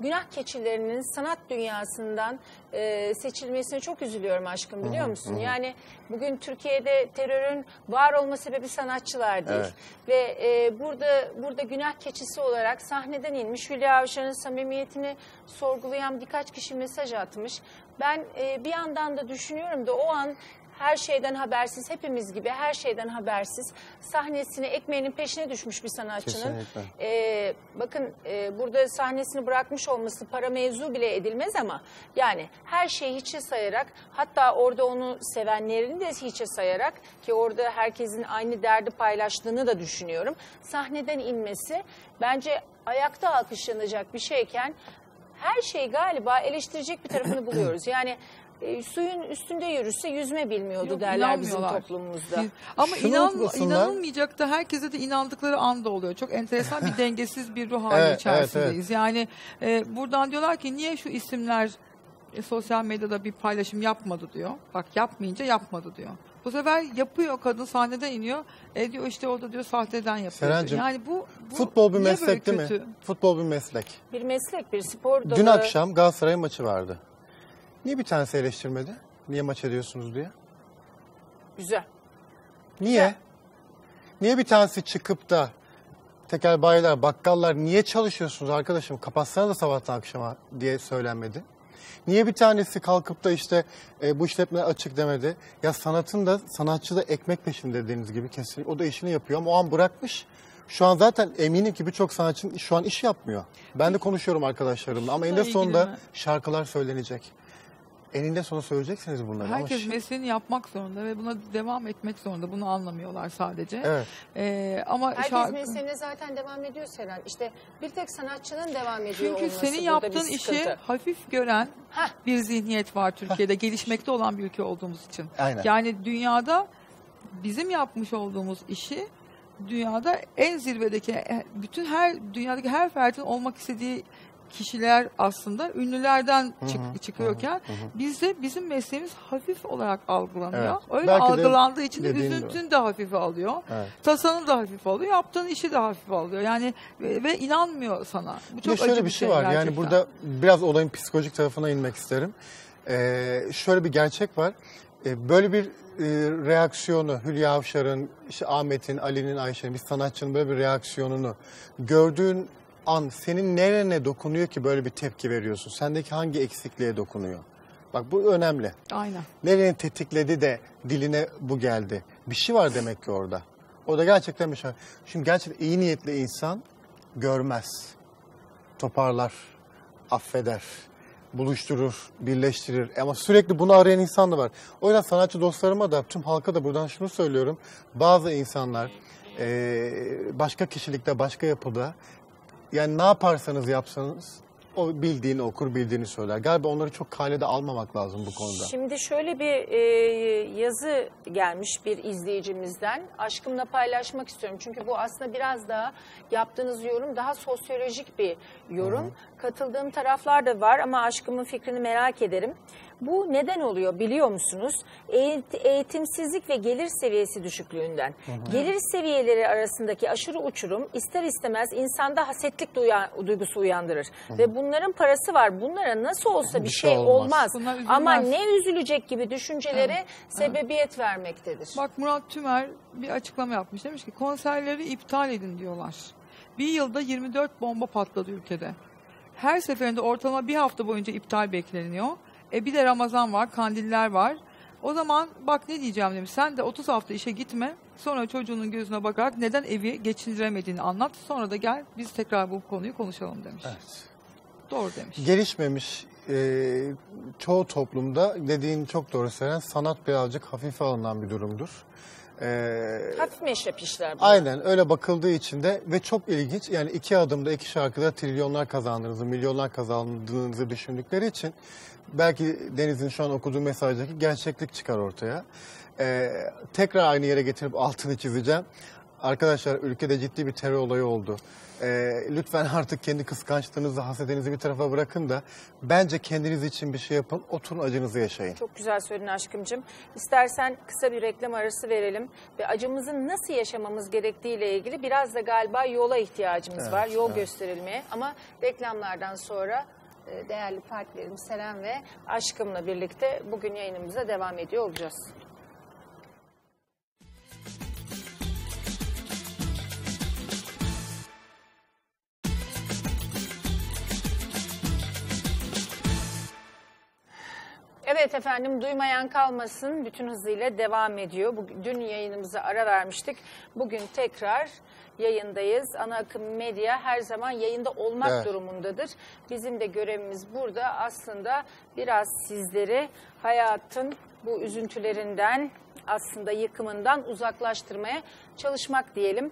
günah keçilerinin sanat dünyasından e, seçilmesine çok üzülüyorum aşkım biliyor musun? Yani bugün Türkiye'de terörün var olma sebebi sanatçılar değil. Evet. Ve e, burada burada günah keçisi olarak sahneden inmiş Hülya Avşar'ın samimiyetini sorgulayan birkaç kişi mesaj atmış. Ben e, bir yandan da düşünüyorum da o an her şeyden habersiz, hepimiz gibi her şeyden habersiz sahnesine, ekmeğinin peşine düşmüş bir sanatçının Kesinlikle. ee, bakın e, burada sahnesini bırakmış olması para mevzu bile edilmez ama yani her şeyi hiçe sayarak hatta orada onu sevenlerini de hiçe sayarak ki orada herkesin aynı derdi paylaştığını da düşünüyorum. Sahneden inmesi bence ayakta alkışlanacak bir şeyken her şey galiba eleştirecek bir tarafını buluyoruz. Yani e, suyun üstünde yürüse yüzme bilmiyordu Yok, derler bizim toplumumuzda. Ama Şunu inan, unutmasınlar. inanılmayacak da herkese de inandıkları anda oluyor. Çok enteresan bir dengesiz bir ruh hali Evet, içerisindeyiz. Yani e, buradan diyorlar ki niye şu isimler e, sosyal medyada bir paylaşım yapmadı diyor. Bak yapmayınca yapmadı diyor. Bu sefer yapıyor kadın sahneden iniyor. E diyor işte orada diyor sahteden yapıyor. diyor. Serencim, yani bu, bu Futbol bir niye meslek değil kötü? mi? Futbol bir meslek. Bir meslek, bir spor dalı. Dün akşam Galatasaray maçı vardı. Niye bir tanesi eleştirmedi? Niye maç ediyorsunuz diye? Güzel. Niye? Niye bir tanesi çıkıp da tekel bayiler, bakkallar niye çalışıyorsunuz arkadaşım kapatsana da sabahtan akşama diye söylenmedi? Niye bir tanesi kalkıp da işte e, bu işletme açık demedi? Ya sanatın da sanatçı da ekmek peşinde dediğiniz gibi kesin. O da işini yapıyor ama o an bırakmış. Şu an zaten eminim ki birçok sanatçının şu an iş yapmıyor. Ben de konuşuyorum arkadaşlarımla ama eninde sonunda şarkılar söylenecek. Eninde sonunda söyleyeceksiniz bunları. ama Herkes şi- mesleğini yapmak zorunda ve buna devam etmek zorunda. Bunu anlamıyorlar sadece. Evet. E, ama Herkes şarkı- mesleğine zaten devam ediyor Seren. İşte bir tek sanatçının devam ediyor Çünkü olması senin yaptığın işi sıkıntı. hafif gören Heh. bir zihniyet var Türkiye'de. gelişmekte olan bir ülke olduğumuz için. Aynen. Yani dünyada bizim yapmış olduğumuz işi dünyada en zirvedeki bütün her dünyadaki her ferdin olmak istediği kişiler aslında ünlülerden çık- hı, çıkıyorken hı hı. bizde bizim mesleğimiz hafif olarak algılanıyor. Evet. Öyle Belki de algılandığı için de dediğin üzüntün de hafife alıyor. Evet. Tasanı da hafif alıyor. Yaptığın işi de hafif alıyor. Yani ve, ve inanmıyor sana. Bu Bir çok de şöyle acı bir şey var. Yani gerçekten. burada biraz olayın psikolojik tarafına inmek isterim. Ee, şöyle bir gerçek var. Ee, böyle bir e, reaksiyonu Hülya Avşar'ın, işte Ahmet'in, Ali'nin, Ayşe'nin bir sanatçının böyle bir reaksiyonunu gördüğün an senin nerene dokunuyor ki böyle bir tepki veriyorsun? Sendeki hangi eksikliğe dokunuyor? Bak bu önemli. Aynen. Nereni tetikledi de diline bu geldi. Bir şey var demek ki orada. O da gerçekten bir şey. Şimdi gerçekten iyi niyetli insan görmez. Toparlar, affeder, buluşturur, birleştirir. Ama sürekli bunu arayan insan da var. O yüzden sanatçı dostlarıma da tüm halka da buradan şunu söylüyorum. Bazı insanlar başka kişilikte, başka yapıda yani ne yaparsanız yapsanız o bildiğini okur, bildiğini söyler. Galiba onları çok kalede almamak lazım bu konuda. Şimdi şöyle bir e, yazı gelmiş bir izleyicimizden. Aşkımla paylaşmak istiyorum. Çünkü bu aslında biraz daha yaptığınız yorum daha sosyolojik bir yorum. Katıldığım taraflar da var ama aşkımın fikrini merak ederim. Bu neden oluyor biliyor musunuz? Eğit- eğitimsizlik ve gelir seviyesi düşüklüğünden. Gelir seviyeleri arasındaki aşırı uçurum ister istemez insanda hasetlik duya- duygusu uyandırır. Ve bunların parası var. Bunlara nasıl olsa bir, Bir şey, şey olmaz. olmaz. Ama ne üzülecek gibi düşüncelere sebebiyet vermektedir. Bak Murat Tümer bir açıklama yapmış. Demiş ki konserleri iptal edin diyorlar. Bir yılda 24 bomba patladı ülkede. Her seferinde ortalama bir hafta boyunca iptal bekleniyor. E bir de Ramazan var, kandiller var. O zaman bak ne diyeceğim demiş. Sen de 30 hafta işe gitme. Sonra çocuğunun gözüne bakarak neden evi geçindiremediğini anlat. Sonra da gel biz tekrar bu konuyu konuşalım demiş. Evet. Doğru demiş. Gelişmemiş e, çoğu toplumda dediğin çok doğru Seren sanat birazcık hafife alınan bir durumdur. E, Hafif meşrep işler bunlar. Aynen öyle bakıldığı için de ve çok ilginç yani iki adımda iki şarkıda trilyonlar kazandığınızı, milyonlar kazandığınızı düşündükleri için belki Deniz'in şu an okuduğu mesajdaki gerçeklik çıkar ortaya. Ee, tekrar aynı yere getirip altını çizeceğim. Arkadaşlar ülkede ciddi bir terör olayı oldu. Ee, lütfen artık kendi kıskançlığınızı, hasedinizi bir tarafa bırakın da bence kendiniz için bir şey yapın, oturun acınızı yaşayın. Çok güzel söyledin aşkımcım. İstersen kısa bir reklam arası verelim ve acımızı nasıl yaşamamız gerektiğiyle ilgili biraz da galiba yola ihtiyacımız Evet, var. Yol evet. gösterilmeye ama reklamlardan sonra e, değerli partnerim Selen ve aşkımla birlikte bugün yayınımıza devam ediyor olacağız. Evet efendim duymayan kalmasın bütün hızıyla devam ediyor. Bugün, dün yayınımıza ara vermiştik. Bugün tekrar yayındayız. Ana akım medya her zaman yayında olmak Evet. durumundadır. Bizim de görevimiz burada aslında biraz sizleri hayatın bu üzüntülerinden aslında yıkımından uzaklaştırmaya çalışmak diyelim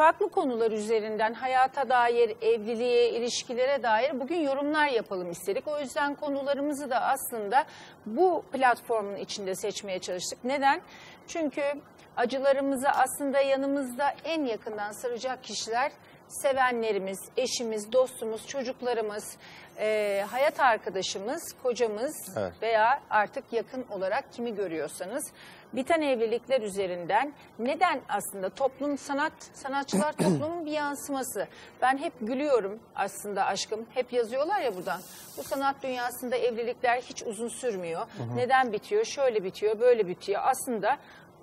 farklı konular üzerinden hayata dair, evliliğe, ilişkilere dair bugün yorumlar yapalım istedik. O yüzden konularımızı da aslında bu platformun içinde seçmeye çalıştık. Neden? Çünkü acılarımızı aslında yanımızda en yakından saracak kişiler sevenlerimiz, eşimiz, dostumuz, çocuklarımız, e, hayat arkadaşımız, kocamız Evet. veya artık yakın olarak kimi görüyorsanız biten evlilikler üzerinden neden aslında toplum sanat sanatçılar toplumun bir yansıması. Ben hep gülüyorum aslında aşkım. Hep yazıyorlar ya buradan. Bu sanat dünyasında evlilikler hiç uzun sürmüyor. Neden bitiyor? Şöyle bitiyor, böyle bitiyor. Aslında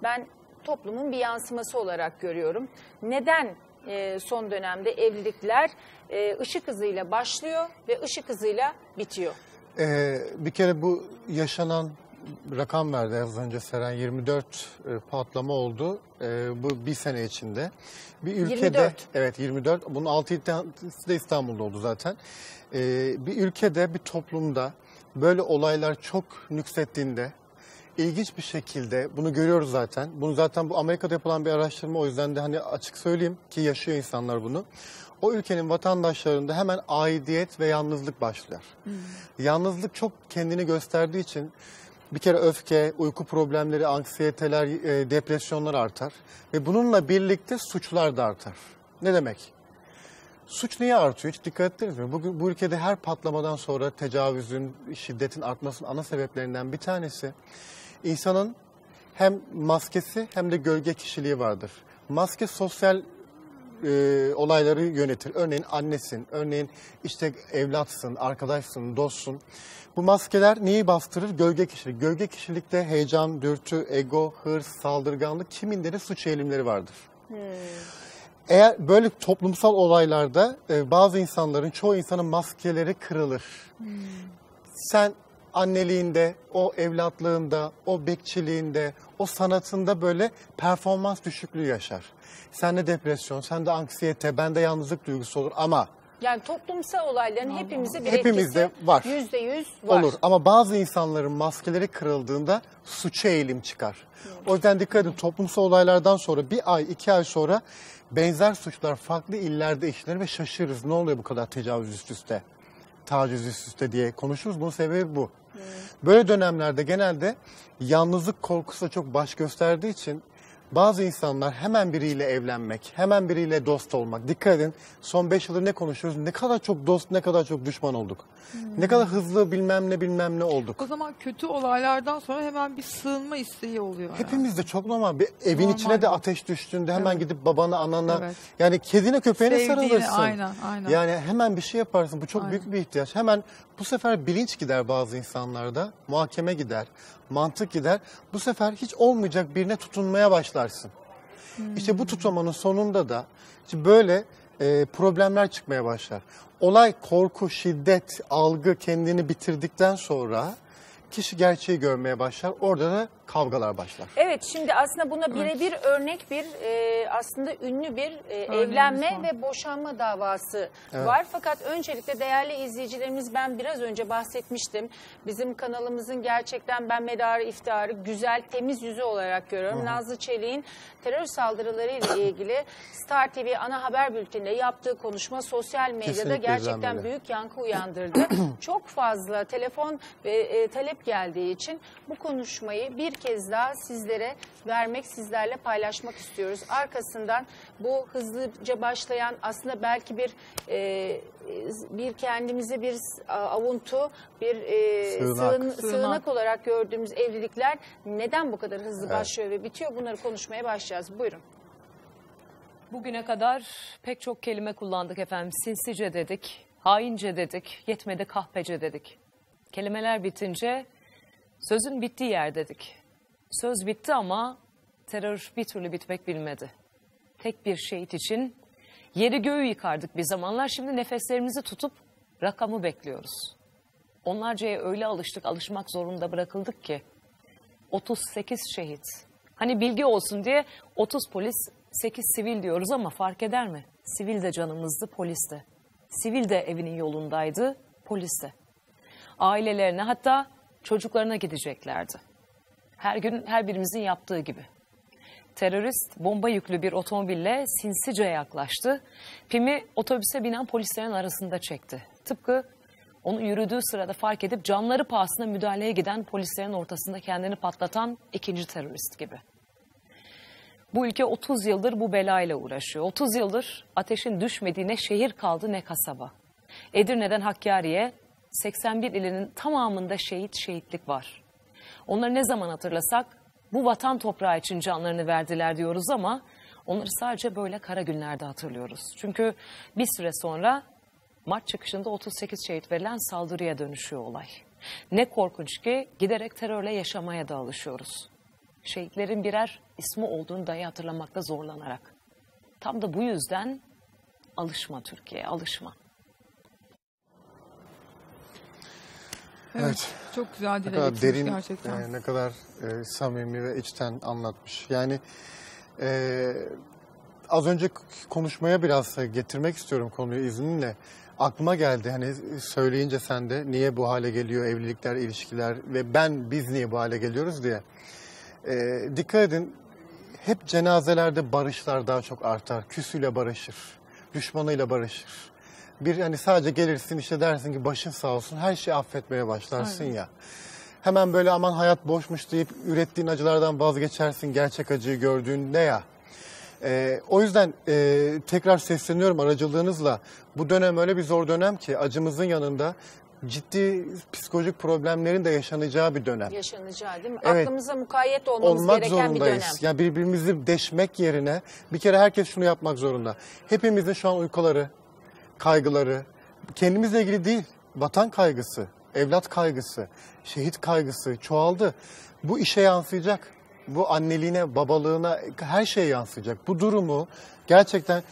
ben toplumun bir yansıması olarak görüyorum. Neden e, son dönemde evlilikler e, ışık hızıyla başlıyor ve ışık hızıyla bitiyor? Ee, bir kere bu yaşanan rakam verdi az önce Seren 24 e, patlama oldu e, bu bir sene içinde. Bir ülkede 24. evet 24 bunun 6 tanesi de İstanbul'da oldu zaten. Ee, bir ülkede bir toplumda böyle olaylar çok nüksettiğinde ilginç bir şekilde bunu görüyoruz zaten. Bunu zaten bu Amerika'da yapılan bir araştırma o yüzden de hani açık söyleyeyim ki yaşıyor insanlar bunu. O ülkenin vatandaşlarında hemen aidiyet ve yalnızlık başlıyor. Yalnızlık çok kendini gösterdiği için bir kere öfke, uyku problemleri, anksiyeteler, e, depresyonlar artar. Ve bununla birlikte suçlar da artar. Ne demek? Suç niye artıyor? Hiç dikkat ettiniz mi? Bugün bu ülkede her patlamadan sonra tecavüzün, şiddetin artmasının ana sebeplerinden bir tanesi insanın hem maskesi hem de gölge kişiliği vardır. Maske sosyal e, olayları yönetir. Örneğin annesin, örneğin işte evlatsın, arkadaşsın, dostsun. Bu maskeler neyi bastırır? Gölge kişilik. Gölge kişilikte heyecan, dürtü, ego, hırs, saldırganlık, kiminde de suç eğilimleri vardır. Eğer böyle toplumsal olaylarda e, bazı insanların, çoğu insanın maskeleri kırılır. Sen anneliğinde, o evlatlığında, o bekçiliğinde, o sanatında böyle performans düşüklüğü yaşar. Sende depresyon, sende anksiyete, bende yalnızlık duygusu olur ama Yani toplumsal olayların hepimize bir Hepimizde etkisi var. Yüzde yüz var. olur. Ama bazı insanların maskeleri kırıldığında suça eğilim çıkar. O yüzden dikkat edin toplumsal olaylardan sonra bir ay, iki ay sonra benzer suçlar farklı illerde işlenir ve şaşırırız. Ne oluyor bu kadar tecavüz üst üste, taciz üst üste diye konuşuruz. Bunun sebebi bu. Böyle dönemlerde genelde yalnızlık korkusu da çok baş gösterdiği için bazı insanlar hemen biriyle evlenmek, hemen biriyle dost olmak. Dikkat edin son 5 yıldır ne konuşuyoruz? Ne kadar çok dost, ne kadar çok düşman olduk. Ne kadar hızlı bilmem ne bilmem ne olduk. O zaman kötü olaylardan sonra hemen bir sığınma isteği oluyor. yani. Hepimizde çok normal. Bir evin Normal içine de ateş düştüğünde hemen Evet. gidip babana, anana Evet. yani kedine köpeğine Sevdiğine, sarılırsın. aynen, aynen. Yani hemen bir şey yaparsın. Bu çok Aynen. büyük bir ihtiyaç. Hemen bu sefer bilinç gider bazı insanlarda. Muhakeme gider. Mantık gider. Bu sefer hiç olmayacak birine tutunmaya başlarsın. İşte bu tutulmanın sonunda da işte böyle e, problemler çıkmaya başlar. Olay korku, şiddet, algı kendini bitirdikten sonra kişi gerçeği görmeye başlar. Orada da kavgalar başlar. Evet şimdi aslında buna birebir örnek bir e, aslında ünlü bir e, evlenme var. ve boşanma davası Evet. var. Fakat öncelikle değerli izleyicilerimiz ben biraz önce bahsetmiştim. Bizim kanalımızın gerçekten ben medarı iftiharı güzel temiz yüzü olarak görüyorum. Nazlı Çelik'in terör saldırıları ile ilgili Star TV ana haber bülteninde yaptığı konuşma sosyal medyada Kesinlikle gerçekten izlenmeli. büyük yankı uyandırdı. Çok fazla telefon ve e, talep geldiği için bu konuşmayı bir kez daha sizlere vermek, sizlerle paylaşmak istiyoruz. Arkasından bu hızlıca başlayan aslında belki bir e, bir kendimize bir avuntu, bir e, Sığınak. sığın- Sığınak. sığınak olarak gördüğümüz evlilikler neden bu kadar hızlı başlıyor ve bitiyor? Bunları konuşmaya başlayacağız. Buyurun. Bugüne kadar pek çok kelime kullandık efendim. Sinsice dedik, haince dedik, yetmedi kahpece dedik. Kelimeler bitince sözün bittiği yer dedik. Söz bitti ama terör bir türlü bitmek bilmedi. Tek bir şehit için yeri göğü yıkardık bir zamanlar. Şimdi nefeslerimizi tutup rakamı bekliyoruz. Onlarcaya öyle alıştık, alışmak zorunda bırakıldık ki 38 şehit. Hani bilgi olsun diye 30 polis, 8 sivil diyoruz ama fark eder mi? Sivil de canımızdı, polis de. Sivil de evinin yolundaydı, polis de. Ailelerine hatta çocuklarına gideceklerdi. Her gün her birimizin yaptığı gibi. Terörist bomba yüklü bir otomobille sinsice yaklaştı. Pimi otobüse binen polislerin arasında çekti. Tıpkı onu yürüdüğü sırada fark edip canları pahasına müdahaleye giden polislerin ortasında kendini patlatan ikinci terörist gibi. Bu ülke 30 yıldır bu belayla uğraşıyor. 30 yıldır ateşin düşmediği ne şehir kaldı ne kasaba. Edirne'den Hakkari'ye 81 ilinin tamamında şehit şehitlik var. Onları ne zaman hatırlasak bu vatan toprağı için canlarını verdiler diyoruz ama onları sadece böyle kara günlerde hatırlıyoruz. Çünkü bir süre sonra Mart çıkışında 38 şehit verilen saldırıya dönüşüyor olay. Ne korkunç ki giderek terörle yaşamaya da alışıyoruz. Şehitlerin birer ismi olduğunu dahi hatırlamakta zorlanarak. Tam da bu yüzden alışma Türkiye, alışma. Evet. Çok güzel Ne dile kadar getirmiş derin, gerçekten. e, ne kadar e, samimi ve içten anlatmış. Yani e, az önce konuşmaya biraz getirmek istiyorum konuyu izninle. Aklıma geldi hani söyleyince sen de niye bu hale geliyor evlilikler, ilişkiler ve ben biz niye bu hale geliyoruz diye. E, dikkat edin hep cenazelerde barışlar daha çok artar. Küsüyle barışır, düşmanıyla barışır. Bir hani sadece gelirsin işte dersin ki başın sağ olsun her şeyi affetmeye başlarsın ya. Hemen böyle aman hayat boşmuş deyip ürettiğin acılardan vazgeçersin gerçek acıyı gördüğünde ya. Ee, o yüzden e, tekrar sesleniyorum aracılığınızla. Bu dönem öyle bir zor dönem ki acımızın yanında ciddi psikolojik problemlerin de yaşanacağı bir dönem. Yaşanacağı değil mi? Evet. Aklımıza mukayyet olmamız Olmak gereken bir dönem. zorundayız. Yani birbirimizi deşmek yerine bir kere herkes şunu yapmak zorunda. Hepimizin şu an uykuları, kaygıları, kendimizle ilgili değil, vatan kaygısı, evlat kaygısı, şehit kaygısı çoğaldı. Bu işe yansıyacak. Bu anneliğine, babalığına, her şeye yansıyacak. Bu durumu gerçekten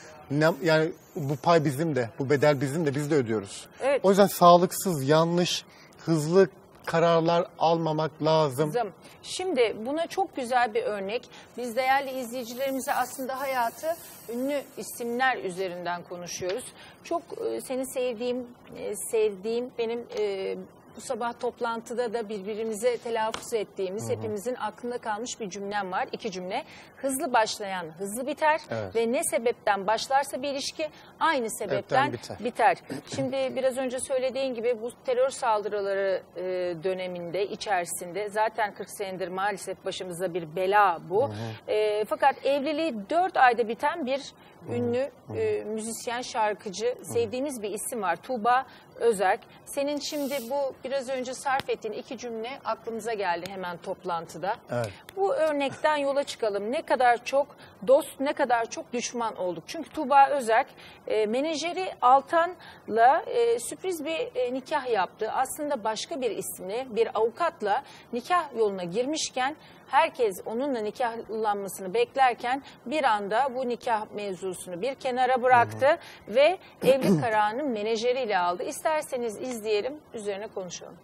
yani bu pay bizim de, bu bedel bizim de biz de ödüyoruz. Evet. O yüzden sağlıksız, yanlış, hızlı kararlar almamak lazım. Zım. Şimdi buna çok güzel bir örnek. Biz değerli izleyicilerimize aslında hayatı ünlü isimler üzerinden konuşuyoruz. Çok e, seni sevdiğim, e, sevdiğim benim e, bu sabah toplantıda da birbirimize telaffuz ettiğimiz hepimizin aklında kalmış bir cümlem var. İki cümle. Hızlı başlayan hızlı biter Evet. ve ne sebepten başlarsa bir ilişki aynı sebepten biter. biter. Şimdi biraz önce söylediğin gibi bu terör saldırıları e, döneminde içerisinde zaten 40 senedir maalesef başımıza bir bela bu. E, fakat evliliği 4 ayda biten bir ünlü e, müzisyen, şarkıcı, sevdiğimiz bir isim var. Tuğba Özerk. Senin şimdi bu biraz önce sarf ettiğin iki cümle aklımıza geldi hemen toplantıda. Evet. Bu örnekten yola çıkalım. Ne kadar çok dost, ne kadar çok düşman olduk. Çünkü Tuğba Özerk e, menajeri Altan'la e, sürpriz bir e, nikah yaptı. Aslında başka bir isimle, bir avukatla nikah yoluna girmişken herkes onunla nikahlanmasını beklerken bir anda bu nikah mevzusunu bir kenara bıraktı ve evlilik kararını menajeriyle aldı. İsterseniz izleyelim, üzerine konuşalım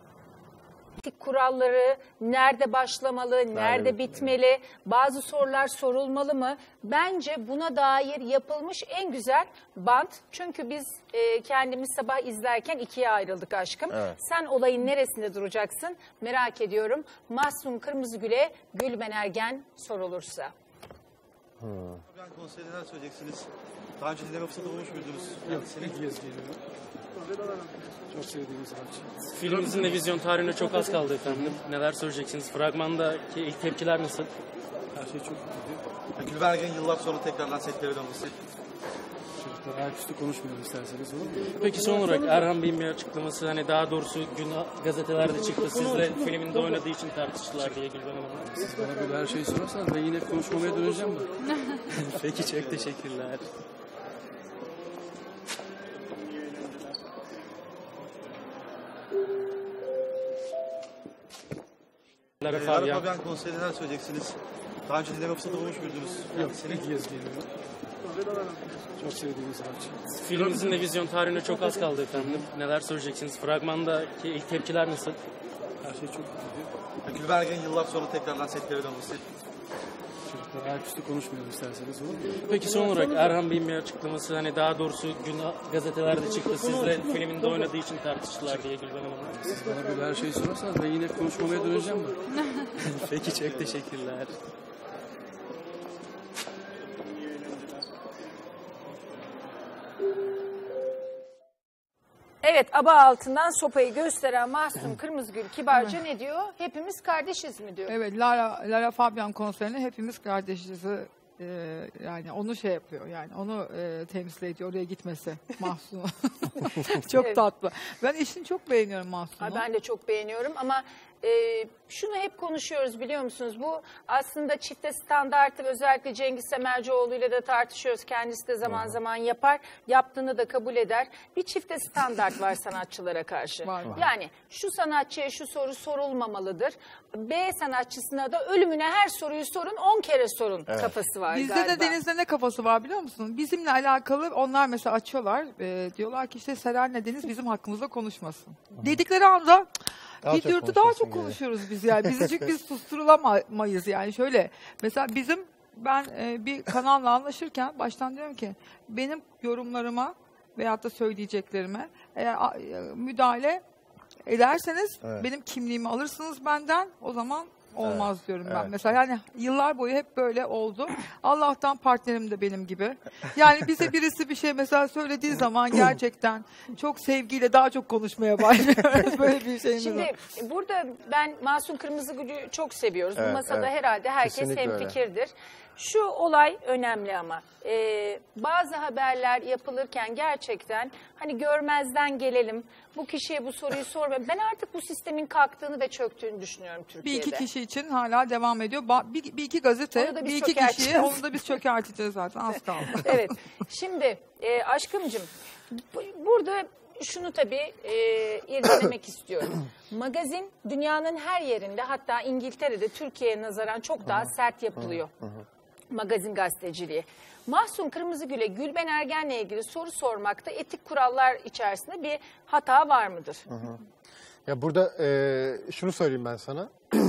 kuralları nerede başlamalı, nerede bitmeli, bazı sorular sorulmalı mı? Bence buna dair yapılmış en güzel bant. Çünkü biz e, kendimiz sabah izlerken ikiye ayrıldık aşkım. Sen olayın neresinde duracaksın merak ediyorum. Mahsun Kırmızıgül'e Gülben Ergen sorulursa. Ben konserde neler söyleyeceksiniz? Daha önce dinleme fırsatı bulmuş muydunuz? Yok, ilk kez Çok sevdiğim sanatçı. Filmimizin de vizyon tarihine çok az kaldı efendim. Neler söyleyeceksiniz? Fragmandaki ilk tepkiler nasıl? Her şey çok iyiydi. Gülben Ergen'in yıllar sonra tekrardan setlere dönmesi. Çocuklar ayaküstü konuşmayalım isterseniz olur mu? Peki son olarak Erhan Bey'in bir açıklaması hani daha doğrusu gün gazetelerde çıktı. Sizle filminde oynadığı için tartıştılar diye Gülben Hanım. Siz bana böyle her şeyi sorarsanız ben yine konuşmamaya döneceğim de. Peki çok teşekkürler. Lara Fabian. Konserde neler söyleyeceksiniz? Daha önce dinleme fırsatı bulmuş muydunuz? Yok, ilk kez geliyorum. Çok sevdiğim sanatçı. Filmimizin de vizyon tarihine çok az kaldı efendim. Neler söyleyeceksiniz? Fragmandaki ilk tepkiler nasıl? Her şey çok iyiydi. Gülben Ergen'in yıllar sonra tekrardan setlere dönmesi. Çocuklar ayaküstü konuşmayalım isterseniz olur mu? Peki son olarak Erhan Bey'in bir açıklaması hani daha doğrusu gün gazetelerde çıktı. Sizle filminde oynadığı için tartıştılar diye Gülben Hanım. Siz bana böyle her şeyi sorarsanız ben yine konuşmamaya döneceğim de. Peki çok teşekkürler. Evet aba altından sopayı gösteren Mahsun Kırmızıgül kibarca ne diyor? Hepimiz kardeşiz mi diyor. Evet Lara, Lara Fabian konserine hepimiz kardeşiz. Ee, yani onu şey yapıyor yani onu e, temsil ediyor oraya gitmesi Mahsun'u. çok Evet. tatlı. Ben işini çok beğeniyorum Mahsun'u. Ay, ben de çok beğeniyorum ama e, şunu hep konuşuyoruz biliyor musunuz? Bu aslında çifte standartı özellikle Cengiz Semercioğlu ile de tartışıyoruz. Kendisi de zaman zaman yapar. Yaptığını da kabul eder. Bir çifte standart var sanatçılara karşı. Var, var. Yani şu sanatçıya şu soru sorulmamalıdır. B sanatçısına da ölümüne her soruyu sorun 10 kere sorun kafası var Bizde galiba. de Deniz'de ne kafası var biliyor musun? Bizimle alakalı onlar mesela açıyorlar. e, diyorlar ki işte Seren'le Deniz bizim hakkımızda konuşmasın. Dedikleri anda Daha bir dürtü daha çok geliyor. konuşuyoruz biz yani. Bizi çünkü biz susturulamayız yani. Şöyle mesela bizim ben e, bir kanalla anlaşırken baştan diyorum ki benim yorumlarıma veyahut da söyleyeceklerime eğer e, müdahale ederseniz Evet. benim kimliğimi alırsınız benden o zaman olmaz diyorum ben. evet. Mesela yani yıllar boyu hep böyle oldu. Allah'tan partnerim de benim gibi. Yani bize birisi bir şey mesela söylediği zaman gerçekten çok sevgiyle daha çok konuşmaya başlıyoruz. böyle bir şeyimiz var. Şimdi burada ben Masum Kırmızıgül'ü çok seviyoruz. Bu Evet, masada evet. herhalde herkes Kesinlikle öyle. hemfikirdir. Şu olay önemli ama Ee, bazı haberler yapılırken gerçekten hani görmezden gelelim. Bu kişiye bu soruyu sorma. Ben artık bu sistemin kalktığını ve çöktüğünü düşünüyorum Bir Türkiye'de. iki kişi için hala devam ediyor. Ba- Bir, bir iki gazete, Onu da biz bir iki çökerteceğiz. kişiyi onu da biz çökerteceğiz zaten az kaldı. evet. Şimdi e, aşkımcım bu- burada şunu tabii e, irdelemek istiyorum. Magazin dünyanın her yerinde hatta İngiltere'de Türkiye'ye nazaran çok daha sert yapılıyor. Magazin gazeteciliği. Mahsun Kırmızıgül'e Gülben Ergen'le ilgili soru sormakta etik kurallar içerisinde bir hata var mıdır? Ya burada e, şunu söyleyeyim ben sana.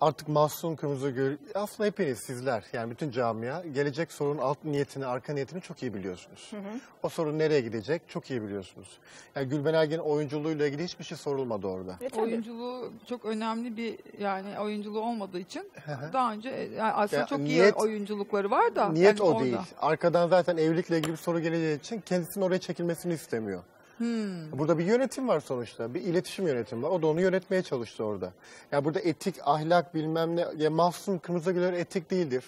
Artık Mahsun Kırmızıgül, aslında hepiniz sizler, yani bütün camia, gelecek sorunun alt niyetini, arka niyetini çok iyi biliyorsunuz. O sorun nereye gidecek çok iyi biliyorsunuz. Yani Gülben Ergen'in oyunculuğuyla ilgili hiçbir şey sorulmadı orada. Tabii. Oyunculuğu çok önemli bir yani oyunculuğu olmadığı için daha önce e, yani aslında Ya çok iyi niyet- oyunculukları var da. Niyet yani o orada. değil. Arkadan zaten evlilikle ilgili bir soru geleceği için kendisinin oraya çekilmesini istemiyor. Hmm. Burada bir yönetim var sonuçta. Bir iletişim yönetimi var. O da onu yönetmeye çalıştı orada. Yani burada etik, ahlak bilmem ne. Ya Mahsun Kırmızıgül'e göre etik değildir.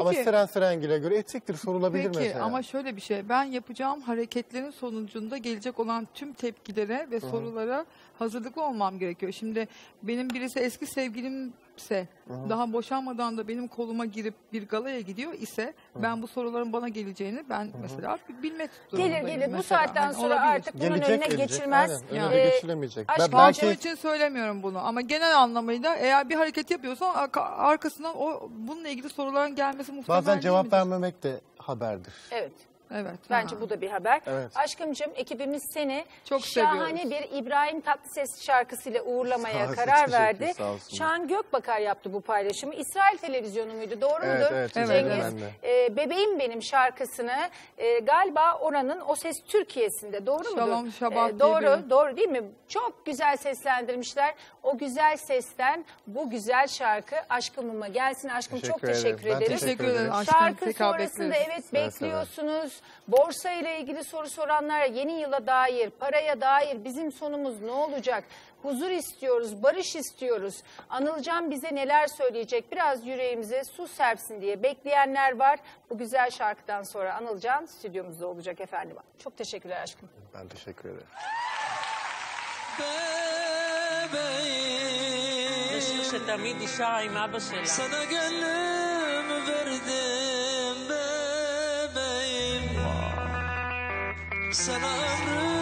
Ama Peki. Seren Serengil'e göre etiktir. Sorulabilir Peki mesela. ama şöyle bir şey ben yapacağım hareketlerin sonucunda gelecek olan tüm tepkilere ve sorulara hazırlıklı olmam gerekiyor. Şimdi benim birisi eski sevgilimse daha boşanmadan da benim koluma girip bir galaya gidiyor ise ben bu soruların bana geleceğini ben mesela bilmek durumundayım. Gelir gelir bu mesela. saatten Hani sonra olabilir. artık bunun Gelecek, önüne gelecek. geçilmez. Aynen, Yani. önüne Ee, geçilemeyecek. aşk Ben Belki... belki için söylemiyorum bunu ama genel anlamıyla eğer bir hareket yapıyorsan arka- arkasından o bununla ilgili soruların gelmesi muhtemel bazen değil cevap midir? vermemek de haberdir. Evet. Evet. Bence ha. bu da bir haber. Evet. Aşkımcım ekibimiz seni Çok şahane seviyoruz. bir İbrahim Tatlıses şarkısıyla uğurlamaya Sağ karar teşekkür, verdi. Şahan Gökbakar yaptı bu paylaşımı. İsrail televizyonu muydu? Doğru Evet, mudur? evet, Evet, Cengiz e, Bebeğim Benim şarkısını e, galiba oranın O Ses Türkiye'sinde doğru mudur? Şalom Şabat diye doğru, bir- doğru değil mi? Çok güzel seslendirmişler. O güzel sesten bu güzel şarkı Aşkımıma gelsin. Aşkım çok Teşekkür ederim. teşekkür Ben ederim. Teşekkür ederim. Şarkı sonrasında evet bekliyorsunuz. Borsa ile ilgili soru soranlar yeni yıla dair, paraya dair bizim sonumuz ne olacak? Huzur istiyoruz, barış istiyoruz. Anılcan bize neler söyleyecek? Biraz yüreğimize su serpsin diye bekleyenler var. Bu güzel şarkıdan sonra Anılcan stüdyomuzda olacak efendim. Çok teşekkürler aşkım. Ben teşekkür ederim. Sana gönlümü verdim Sana ömrümü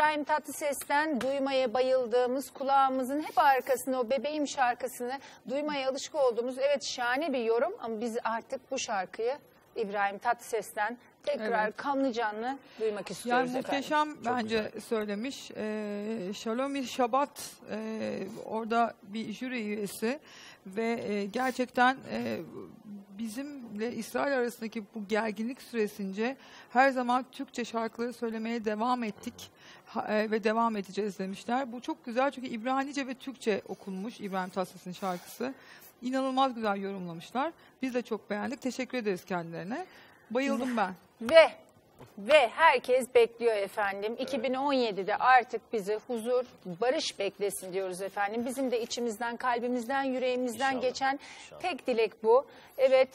İbrahim Tatlıses'ten duymaya bayıldığımız kulağımızın hep arkasında o bebeğim şarkısını duymaya alışık olduğumuz evet şahane bir yorum ama biz artık bu şarkıyı İbrahim Tatlıses'ten tekrar Evet. kanlı canlı duymak istiyoruz Yani efendim. muhteşem bence söylemiş. Ee, Şalomi Şabat e, orada bir jüri üyesi ve e, gerçekten e, bizimle İsrail arasındaki bu gerginlik süresince her zaman Türkçe şarkıları söylemeye devam ettik e, ve devam edeceğiz demişler. Bu çok güzel çünkü İbranice ve Türkçe okunmuş İbrahim Tatlıses'in şarkısı. İnanılmaz güzel yorumlamışlar. Biz de çok beğendik. Teşekkür ederiz kendilerine. Bayıldım ben. Ve ve herkes bekliyor efendim. 2017'de artık bizi huzur, barış beklesin diyoruz efendim. Bizim de içimizden, kalbimizden, yüreğimizden geçen tek dilek bu. Evet,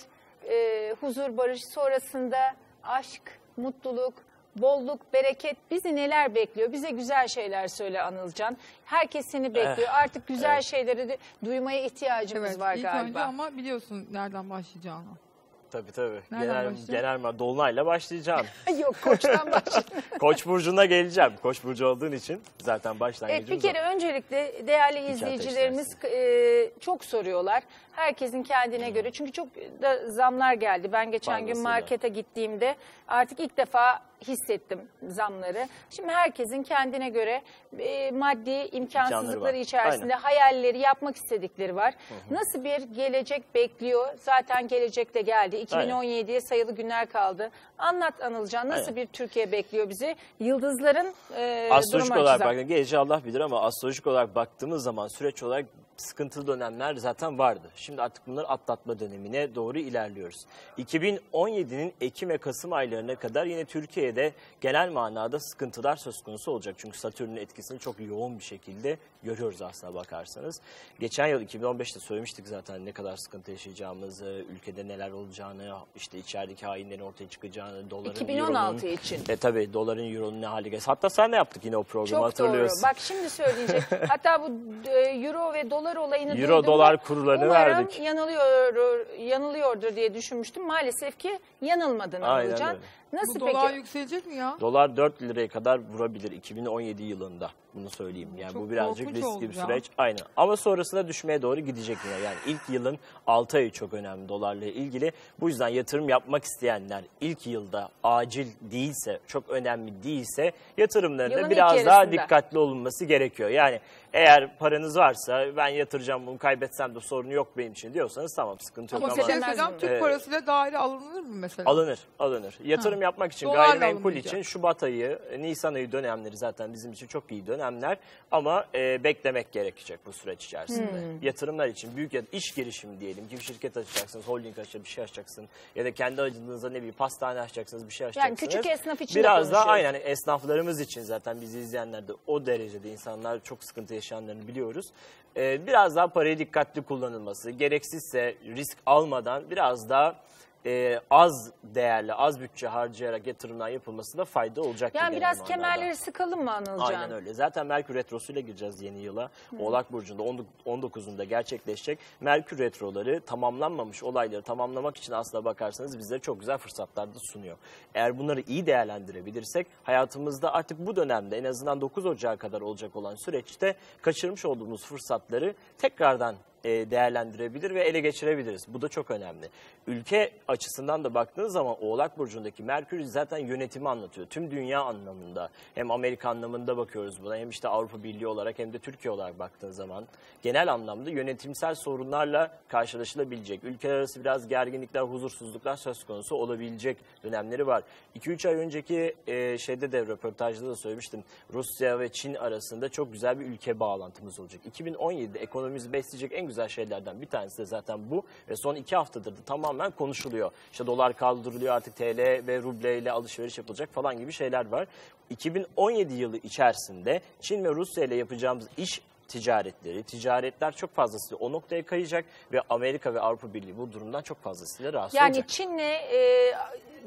e, huzur, barış sonrasında aşk, mutluluk, bolluk, bereket bizi neler bekliyor? Bize güzel şeyler söyle Anılcan. Herkes seni bekliyor. Artık güzel şeyleri de duymaya ihtiyacımız Evet, var ilk galiba. önce ama biliyorsun nereden başlayacağını. Tabii tabii. Nereden Genel, başlayayım? genel ma- Dolunay'la başlayacağım. Yok koçtan başlayalım. Koç burcuna geleceğim. Koç burcu olduğun için zaten Evet, başlangıcımız bir kere öncelikle değerli izleyicilerimiz e, çok soruyorlar. Herkesin kendine göre. Çünkü çok da zamlar geldi. Ben geçen gün Fazlasıyla. markete gittiğimde artık ilk defa hissettim zamları. Şimdi herkesin kendine göre e, maddi imkansızlıkları içerisinde hayalleri, yapmak istedikleri var. Nasıl bir gelecek bekliyor? Zaten gelecek de geldi. 2017'ye sayılı günler kaldı. Anlat Anılcan nasıl Aynen. bir Türkiye bekliyor bizi? Yıldızların e, Astrolojik durumu olarak açısından. bak, geleceği Allah bilir ama astrolojik olarak baktığımız zaman süreç olarak sıkıntılı dönemler zaten vardı. Şimdi artık bunları atlatma dönemine doğru ilerliyoruz. 2017'nin Ekim ve Kasım aylarına kadar yine Türkiye'de genel manada sıkıntılar söz konusu olacak. Çünkü Satürn'ün etkisini çok yoğun bir şekilde görüyoruz aslına bakarsanız. Geçen yıl 2015'te söylemiştik zaten ne kadar sıkıntı yaşayacağımızı, ülkede neler olacağını, işte içerideki hainlerin ortaya çıkacağını, doların, 2016 euronun- için. E tabii doların, euronun ne hale gelsin. Hatta sen de yaptık yine o programı Çok doğru. hatırlıyorsun. Bak şimdi söyleyecek. Hatta bu e, euro ve dolar olayını Euro, duyduğumda dolar kurlarını umarım verdik. yanılıyor, yanılıyordur diye düşünmüştüm. Maalesef ki yanılmadın Anılcan. Nasıl Bu dolar peki? yükselecek mi ya? Dolar 4 liraya kadar vurabilir 2017 yılında. Bunu söyleyeyim. Yani Çok bu birazcık korkunç riskli oldu bir ya. süreç. Aynen. Ama sonrasında düşmeye doğru gidecek yine. Yani ilk yılın 6 ayı çok önemli dolarla ilgili. Bu yüzden yatırım yapmak isteyenler ilk yılda acil değilse, çok önemli değilse yatırımlarında Yılın ilk biraz daha yarısında. dikkatli olunması gerekiyor. Yani eğer paranız varsa ben yatıracağım bunu kaybetsem de sorun yok benim için diyorsanız tamam sıkıntı yok Ama ama, şey söyleyeceğim. Türk parasıyla daire alınır mı mesela? Alınır, alınır. Yatırım Ha. yapmak için, Dolarla gayrimenkul için Şubat ayı, Nisan ayı dönemleri zaten bizim için çok iyi dönemler. Ama e, beklemek gerekecek bu süreç içerisinde. Hmm. Yatırımlar için büyük ya iş girişimi diyelim ki bir şirket açacaksınız, holding açacaksınız, bir şey açacaksın. Ya da kendi adınıza ne bileyim pastane açacaksınız, bir şey açacaksınız. küçük esnaf için de Biraz daha konuşuyoruz. aynen esnaflarımız için zaten bizi izleyenler de o derecede insanlar çok sıkıntı yaşayanlarını biliyoruz. E, biraz daha parayı dikkatli kullanılması, gereksizse risk almadan biraz daha e, az değerli, az bütçe harcayarak yatırımlar yapılmasında fayda olacak. Yani biraz kemerleri sıkalım mı Anılcan? Aynen öyle. Zaten Merkür Retrosu'yla gireceğiz yeni yıla. Oğlak Burcu'nda 19'unda gerçekleşecek. Merkür Retroları tamamlanmamış olayları tamamlamak için aslına bakarsanız bizlere çok güzel fırsatlar da sunuyor. Eğer bunları iyi değerlendirebilirsek hayatımızda artık bu dönemde en azından 9 Ocağı kadar olacak olan süreçte kaçırmış olduğumuz fırsatları tekrardan e, değerlendirebilir ve ele geçirebiliriz. Bu da çok önemli. Ülke açısından da baktığınız zaman Oğlak Burcu'ndaki Merkür zaten yönetimi anlatıyor. Tüm dünya anlamında hem Amerika anlamında bakıyoruz buna hem işte Avrupa Birliği olarak hem de Türkiye olarak baktığın zaman genel anlamda yönetimsel sorunlarla karşılaşılabilecek. Ülkeler arası biraz gerginlikler, huzursuzluklar söz konusu olabilecek dönemleri var. 2-3 ay önceki e, şeyde de röportajda da söylemiştim. Rusya ve Çin arasında çok güzel bir ülke bağlantımız olacak. 2017'de ekonomimizi besleyecek en güzel şeylerden bir tanesi de zaten bu ve son iki haftadır da tamamen konuşuluyor. İşte dolar kaldırılıyor artık TL ve ruble ile alışveriş yapılacak falan gibi şeyler var. 2017 yılı içerisinde Çin ve Rusya ile yapacağımız iş ticaretleri, ticaretler çok fazlasıyla o noktaya kayacak ve Amerika ve Avrupa Birliği bu durumdan çok fazlasıyla rahatsız Yani olacak. Çin'le e,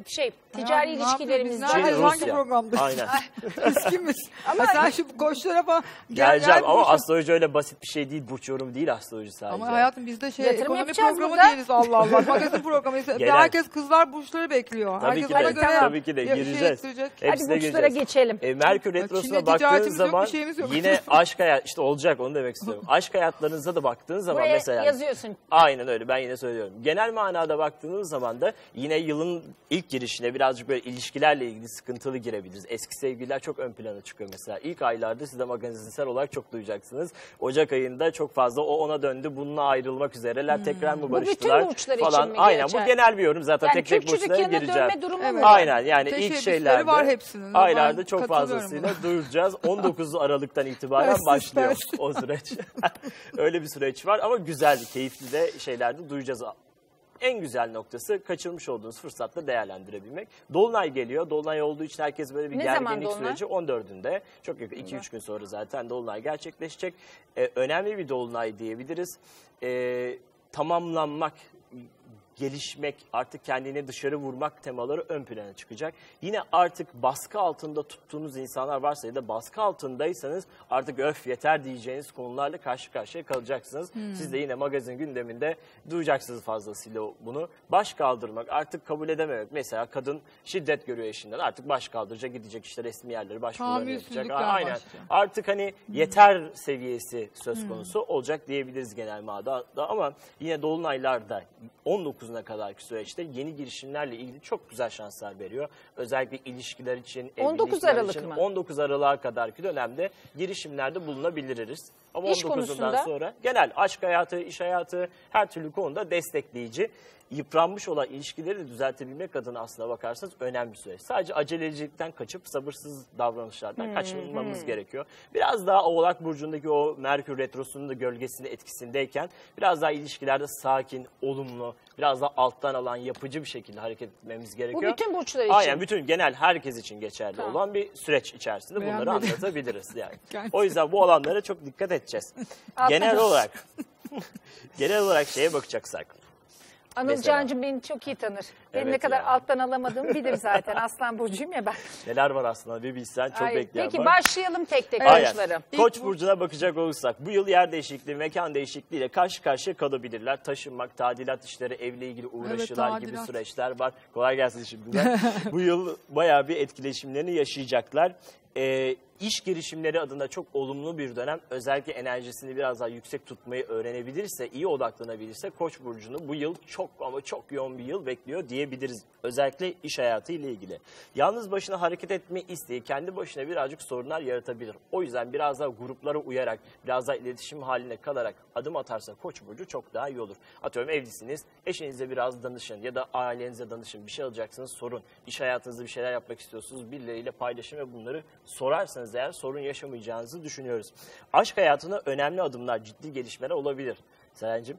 şey ticari ne ilişkilerimiz yapıyor? Biz hangi Rusya. programda? Aynen. Eskimiz. Ama sen şu koçlara falan gel, Geleceğim gel ama astroloji öyle basit bir şey değil. Burç yorumu değil astroloji sadece. Ama hayatım bizde şey Yatırım ekonomi programı burada. değiliz Allah Allah. Magazin programı. Genel. Herkes kızlar burçları bekliyor. Tabii Herkes ki ona de, göre tabii ki de şey gireceğiz. Hepsine Hadi burçlara gireceğiz. geçelim. E, Merkür Retrosu'na baktığın zaman yok. yine aşk hayat işte olacak onu demek istiyorum. aşk hayatlarınıza da baktığın zaman Buraya mesela yazıyorsun. Aynen öyle ben yine söylüyorum. Genel manada baktığınız zaman da yine yılın ilk girişine birazcık böyle ilişkilerle ilgili sıkıntılı girebiliriz. Eski sevgililer çok ön plana çıkıyor mesela. İlk aylarda siz de magazinsel olarak çok duyacaksınız. Ocak ayında çok fazla o ona döndü bununla ayrılmak üzereler. Tekrar mı Hmm. Bu barıştılar bütün burçlar için falan. mi Aynen geçer? bu genel bir yorum zaten Yani tek tek burçlara gireceğim. Evet. Aynen yani ilk şeylerde var hepsinin. aylarda çok fazlasıyla duyuracağız. 19 Aralık'tan itibaren başlıyor o süreç. Öyle bir süreç var ama güzel, keyifli de şeylerde duyacağız. En güzel noktası kaçırmış olduğunuz fırsatla değerlendirebilmek. Dolunay geliyor. Dolunay olduğu için herkes böyle bir Ne gerginlik süreci 14'ünde. Çok yakın 2-3 gün sonra zaten Dolunay gerçekleşecek. Ee, önemli bir Dolunay diyebiliriz. Ee, tamamlanmak gelişmek, artık kendini dışarı vurmak temaları ön plana çıkacak. Yine artık baskı altında tuttuğunuz insanlar varsa ya da baskı altındaysanız artık öf yeter diyeceğiniz konularla karşı karşıya kalacaksınız. Hmm. Siz de yine magazin gündeminde duyacaksınız fazlasıyla bunu. Baş kaldırmak, artık kabul edememek. Mesela kadın şiddet görüyor eşinden. Artık baş kaldıracak, gidecek işte resmi yerleri başvurularını yapacak. Aynen. başlıyor. Artık hani yeter seviyesi söz Hmm. konusu olacak diyebiliriz genel manada ama yine dolunaylarda 19'una kadarki süreçte yeni girişimlerle ilgili çok güzel şanslar veriyor. Özellikle ilişkiler için, 19 evlilikler Aralık için mı? 19 Aralık'a kadarki dönemde girişimlerde bulunabiliriz. Ama İş 19'undan konusunda? sonra genel aşk hayatı, iş hayatı her türlü konuda destekleyici. Yıpranmış olan ilişkileri de düzeltebilmek adına aslına bakarsanız önemli bir süreç. Sadece acelecilikten kaçıp sabırsız davranışlardan Hmm, kaçınmamız hmm. gerekiyor. Biraz daha Oğlak Burcu'ndaki o Merkür Retrosu'nun da gölgesinde etkisindeyken biraz daha ilişkilerde sakin, olumlu, biraz daha alttan alan yapıcı bir şekilde hareket etmemiz gerekiyor. bütün burçlar için. Aynen bütün genel herkes için geçerli Tamam. olan bir süreç içerisinde bunları anlatabiliriz yani. Gerçekten. o yüzden bu alanlara çok dikkat edeceğiz. genel olarak genel olarak şeye bakacaksak Anıl Mesela. Cancım beni çok iyi tanır. Benim Evet ne kadar ya. alttan alamadığımı bilir zaten. Aslan Burcu'yum ya ben. neler var aslında bir bilsen çok Ay, bekleyen Peki var. başlayalım tek tek Aynen. burçları. Koç burcuna bakacak olursak bu yıl yer değişikliği, mekan değişikliğiyle karşı karşıya kalabilirler. Taşınmak, tadilat işleri, evle ilgili uğraşılar gibi tadilat. süreçler var. Kolay gelsin şimdiden. bu yıl bayağı bir etkileşimlerini yaşayacaklar. Ee, iş girişimleri adına çok olumlu bir dönem. Özellikle enerjisini biraz daha yüksek tutmayı öğrenebilirse, iyi odaklanabilirse Koç burcunu bu yıl çok ama çok yoğun bir yıl bekliyor diyebiliriz. Özellikle iş hayatı ile ilgili. Yalnız başına hareket etme isteği kendi başına birazcık sorunlar yaratabilir. O yüzden biraz daha gruplara uyarak, biraz daha iletişim haline kalarak adım atarsa Koç burcu çok daha iyi olur. Atıyorum evlisiniz, eşinize biraz danışın ya da ailenize danışın. Bir şey alacaksınız sorun. İş hayatınızda bir şeyler yapmak istiyorsunuz. Birileriyle paylaşın ve bunları sorarsanız eğer sorun yaşamayacağınızı düşünüyoruz. Aşk hayatına önemli adımlar, ciddi gelişmeler olabilir. Serencim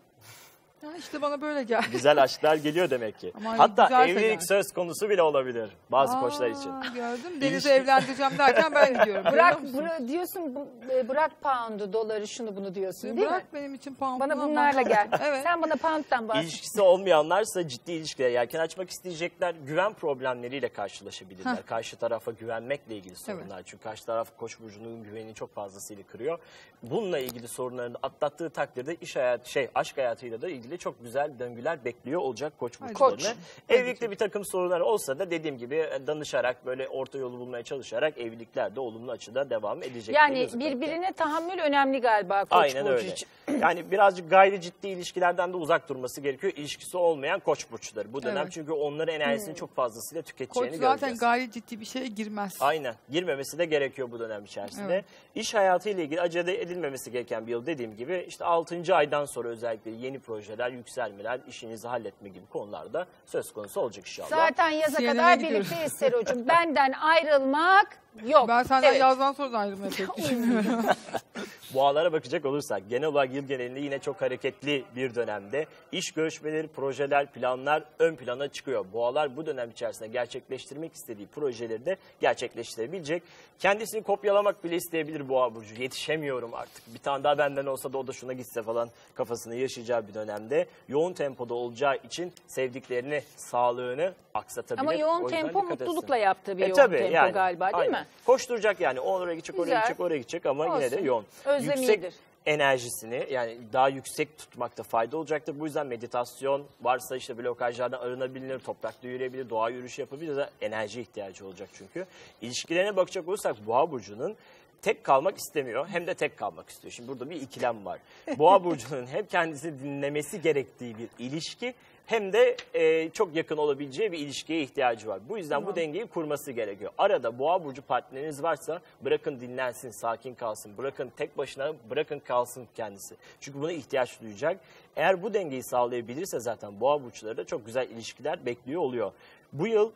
Ya işte bana böyle geldi. güzel aşklar geliyor demek ki. Ama Hatta evlilik yani. söz konusu bile olabilir bazı Aa, koçlar için. Gördüm. Deniz'i evlendireceğim derken ben gidiyorum. Bırak, bıra- diyorsun e, bırak pound'u, doları, şunu bunu diyorsun değil Bırak mi? benim için pound Bana bunlarla gel. Evet. Sen bana pound'dan bahset. İlişkisi olmayanlarsa ciddi ilişkilere yelken açmak isteyecekler. Güven problemleriyle karşılaşabilirler. Heh. Karşı tarafa güvenmekle ilgili sorunlar. Çünkü karşı taraf koç burcunun güvenini çok fazlasıyla kırıyor. Bununla ilgili sorunlarını atlattığı takdirde iş hayatı, şey aşk hayatıyla da ilgili çok güzel döngüler bekliyor olacak koç burçlarını. koç. Evlilikte bir takım sorunlar olsa da dediğim gibi danışarak böyle orta yolu bulmaya çalışarak evliliklerde olumlu açıda devam edecek. Yani birbirine tahammül önemli galiba Koç Aynen Burcu öyle. için. Yani birazcık gayri ciddi ilişkilerden de uzak durması gerekiyor. İlişkisi olmayan koç burçları. Bu dönem Evet. çünkü onların enerjisini Hmm. çok fazlasıyla Koç tüketeceğini zaten göreceğiz. gayri ciddi bir şeye girmez. Aynen. Girmemesi de gerekiyor bu dönem içerisinde. Evet. İş hayatıyla ilgili acele edilmemesi gereken bir yıl dediğim gibi işte 6. aydan sonra özellikle yeni projeler, yükselmeler, işinizi halletme gibi konularda söz konusu olacak inşallah. Zaten yaza kadar gidiyorum. birlikteyiz Serocuğum. Benden ayrılmak yok. Ben senden Evet. yazdan sonra da ayrılmayı pek düşünmüyorum. Boğalara bakacak olursak genel olarak yıl genelinde yine çok hareketli bir dönemde. İş görüşmeleri, projeler, planlar ön plana çıkıyor. Boğalar bu dönem içerisinde gerçekleştirmek istediği projeleri de gerçekleştirebilecek. Kendisini kopyalamak bile isteyebilir Boğa Burcu. Yetişemiyorum artık. Bir tane daha benden olsa da o da şuna gitse falan kafasını yaşayacağı bir dönemde. Yoğun tempoda olacağı için sevdiklerini, sağlığını aksatabilir. Ama yoğun tempo etsin. mutlulukla yaptığı bir E yoğun tabii tempo yani, galiba değil aynen. mi? Koşturacak yani. O oraya gidecek, oraya Güzel. gidecek, oraya gidecek ama yine de Olsun. yoğun. Özlem Yüksek iyidir. enerjisini yani daha yüksek tutmakta fayda olacaktır. Bu yüzden meditasyon varsa işte blokajlardan arınabilir, toprakta yürüyebilir, doğa yürüyüşü yapabilir. de enerji ihtiyacı olacak çünkü. İlişkilerine bakacak olursak Boğa Burcu'nun tek kalmak istemiyor hem de tek kalmak istiyor. Şimdi burada bir ikilem var. Boğa Burcu'nun hem kendisini dinlemesi gerektiği bir ilişki hem de e, çok yakın olabileceği bir ilişkiye ihtiyacı var. Bu yüzden bu dengeyi kurması gerekiyor. Arada boğa burcu partneriniz varsa bırakın dinlensin, sakin kalsın. Bırakın tek başına bırakın kalsın kendisi. Çünkü buna ihtiyaç duyacak. Eğer bu dengeyi sağlayabilirse zaten boğa burçları da çok güzel ilişkiler bekliyor oluyor. Bu yıl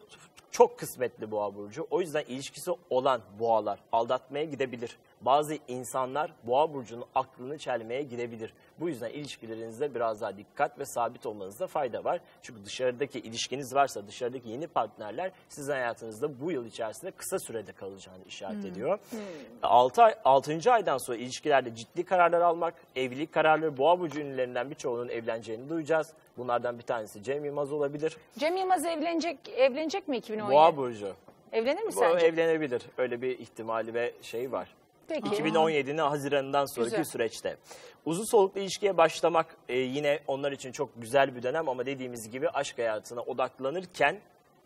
çok kısmetli boğa burcu. O yüzden ilişkisi olan boğalar aldatmaya gidebilir. Bazı insanlar boğa burcunun aklını çelmeye gidebilir. Bu yüzden ilişkilerinizde biraz daha dikkat ve sabit olmanızda fayda var. Çünkü dışarıdaki ilişkiniz varsa dışarıdaki yeni partnerler sizin hayatınızda bu yıl içerisinde kısa sürede kalacağını işaret Hmm. ediyor. 6 ay, 6. aydan sonra ilişkilerde ciddi kararlar almak, evlilik kararları boğa burcu ünlülerinden birçoğu birçoğunun evleneceğini duyacağız. Bunlardan bir tanesi Cem Yılmaz olabilir. Cem Yılmaz evlenecek evlenecek mi 2017? Boğa burcu. Evlenir mi sence? evlenebilir. Öyle bir ihtimali ve şey var. Peki. 2017'nin Haziran'dan sonraki Güzel. süreçte. Uzun soluklu ilişkiye başlamak e, yine onlar için çok güzel bir dönem ama dediğimiz gibi aşk hayatına odaklanırken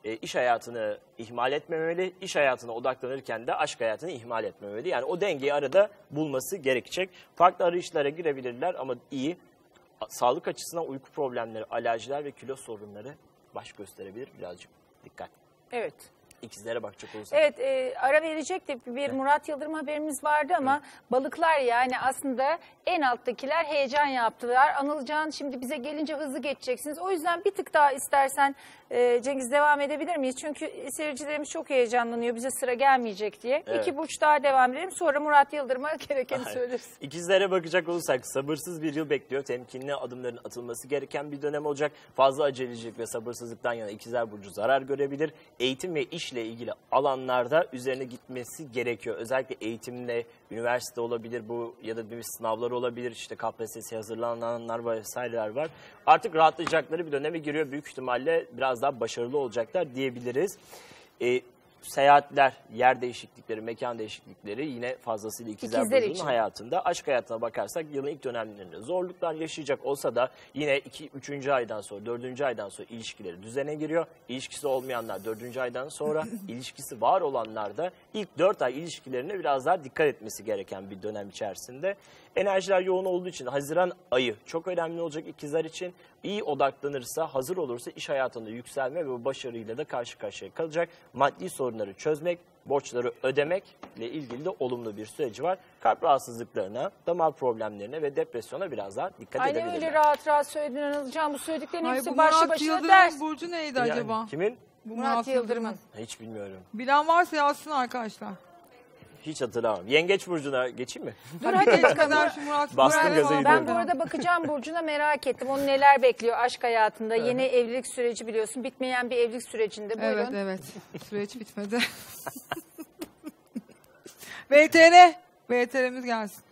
e, iş hayatını ihmal etmemeli, iş hayatına odaklanırken de aşk hayatını ihmal etmemeli. Yani o dengeyi arada bulması gerekecek. Farklı arayışlara girebilirler ama iyi. Sağlık açısından uyku problemleri, alerjiler ve kilo sorunları baş gösterebilir. Birazcık dikkat. Evet. İkizlere bakacak olursak. Evet e, ara verecektik bir Murat Yıldırım haberimiz vardı ama balıklar yani aslında en alttakiler heyecan yaptılar. Anılcan şimdi bize gelince hızlı geçeceksiniz. O yüzden bir tık daha istersen e, Cengiz devam edebilir miyiz? Çünkü seyircilerimiz çok heyecanlanıyor bize sıra gelmeyecek diye. Evet. İki burç daha devam edelim sonra Murat Yıldırım'a gerekeni Aynen. söyleriz. İkizlere bakacak olursak sabırsız bir yıl bekliyor. Temkinli adımların atılması gereken bir dönem olacak. Fazla acelecilik ve sabırsızlıktan yana ikizler burcu zarar görebilir. Eğitim ve işle ilgili alanlarda üzerine gitmesi gerekiyor. Özellikle eğitimle, üniversite olabilir bu ya da bir sınavlar olabilir. İşte KPSS'ye hazırlananlar vesaireler var. Artık rahatlayacakları bir döneme giriyor. Büyük ihtimalle biraz daha başarılı olacaklar diyebiliriz. E, seyahatler, yer değişiklikleri, mekan değişiklikleri yine fazlasıyla ikizler, İkizler burcunun hayatında. Aşk hayatına bakarsak yılın ilk dönemlerinde zorluklar yaşayacak olsa da yine 2 3. aydan sonra 4. aydan sonra ilişkileri düzene giriyor. İlişkisi olmayanlar 4. aydan sonra, ilişkisi var olanlar da ilk 4 ay ilişkilerine biraz daha dikkat etmesi gereken bir dönem içerisinde. Enerjiler yoğun olduğu için Haziran ayı çok önemli olacak ikizler için. İyi odaklanırsa, hazır olursa iş hayatında yükselme ve bu başarıyla da karşı karşıya kalacak. Maddi sorunları çözmek, borçları ödemekle ilgili de olumlu bir süreci var. Kalp rahatsızlıklarına, damar problemlerine ve depresyona biraz daha dikkat Aynen edebilirler. öyle rahat rahat söyledin Anılcan bu söylediklerin Ay, hepsi bu başlı Murat başına ders. burcu neydi Yani acaba? Kimin? Bu Murat Yıldırım'ın. Hiç bilmiyorum. Bilen varsa yazsın arkadaşlar. Hiç hatırlamam. Yengeç burcuna geçeyim mi? Dur hadi kadar şu Murat Bastın Murat- gazı Ben bu arada bakacağım Burcu'na merak ettim. Onu neler bekliyor aşk hayatında. Yeni evlilik süreci biliyorsun. Bitmeyen bir evlilik sürecinde. Buyurun. Evet evet. Süreç bitmedi. VTR. VTR'miz gelsin.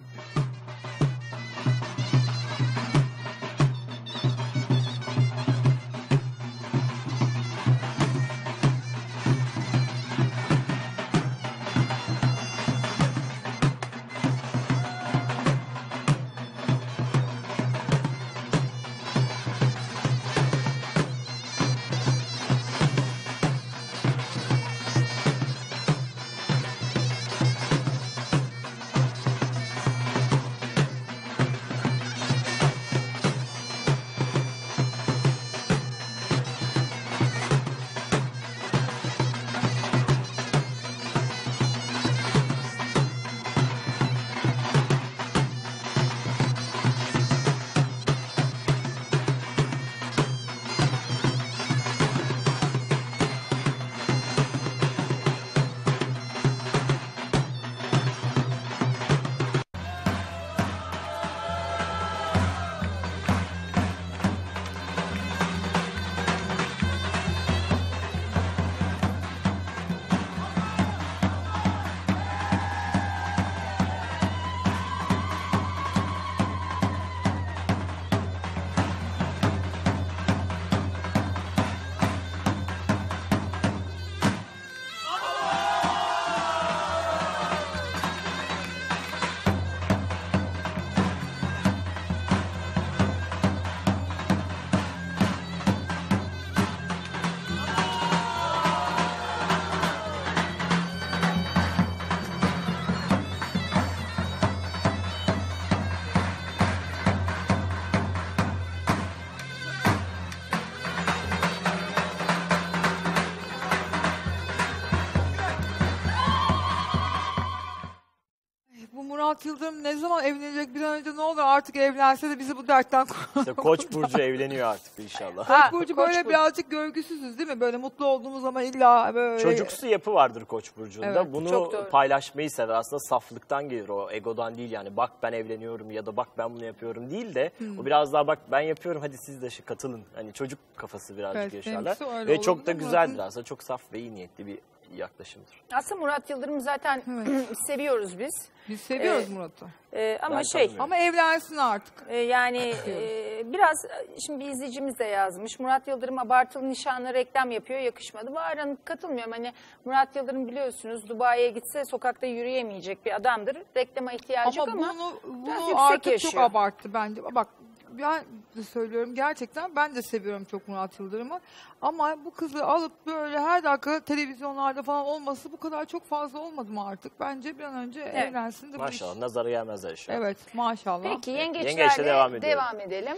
Yıldırım ne zaman evlenecek bir an önce ne olur artık evlense de bizi bu dertten kurtar. İşte Koç burcu evleniyor artık inşallah. Koç burcu böyle birazcık görgüsüzüz değil mi? Böyle mutlu olduğumuz zaman illa böyle. Çocuksu yapı vardır Koç burcunda. Evet, Bunu doğru. paylaşmayı sever. Aslında saflıktan gelir o. Egodan değil yani. Bak ben evleniyorum ya da bak ben bunu yapıyorum değil de Hmm. o biraz daha bak ben yapıyorum hadi siz de şey katılın. Hani çocuk kafası birazcık Evet, yaşarlar. benimkisi öyle Ve çok da ama güzeldir aslında. Çok saf ve iyi niyetli bir yaklaşımdır. Aslında Murat Yıldırım zaten seviyoruz biz. Biz seviyoruz Ee, Murat'ı. e, ama Ben şey tanımıyorum. Ama evlensin artık. e, yani e, biraz şimdi bir izleyicimiz de yazmış. Murat Yıldırım abartılı nişanlı reklam yapıyor yakışmadı. Var Hanım katılmıyorum. Hani Murat Yıldırım biliyorsunuz Dubai'ye gitse sokakta yürüyemeyecek bir adamdır. Reklama ihtiyacı Ama yok ama bunu, biraz bunu yüksek artık yaşıyor. çok abarttı bence. Bak ben de söylüyorum gerçekten ben de seviyorum çok Murat Yıldırım'ı. Ama bu kızı alıp böyle her dakika televizyonlarda falan olması bu kadar çok fazla olmadı mı artık? Bence bir an önce Evet. evlensin de bu iş- Maşallah nazara gelmezler inşallah. Evet maşallah. Peki yengeçlerle Yengeçle devam devam, ediyorum. edelim.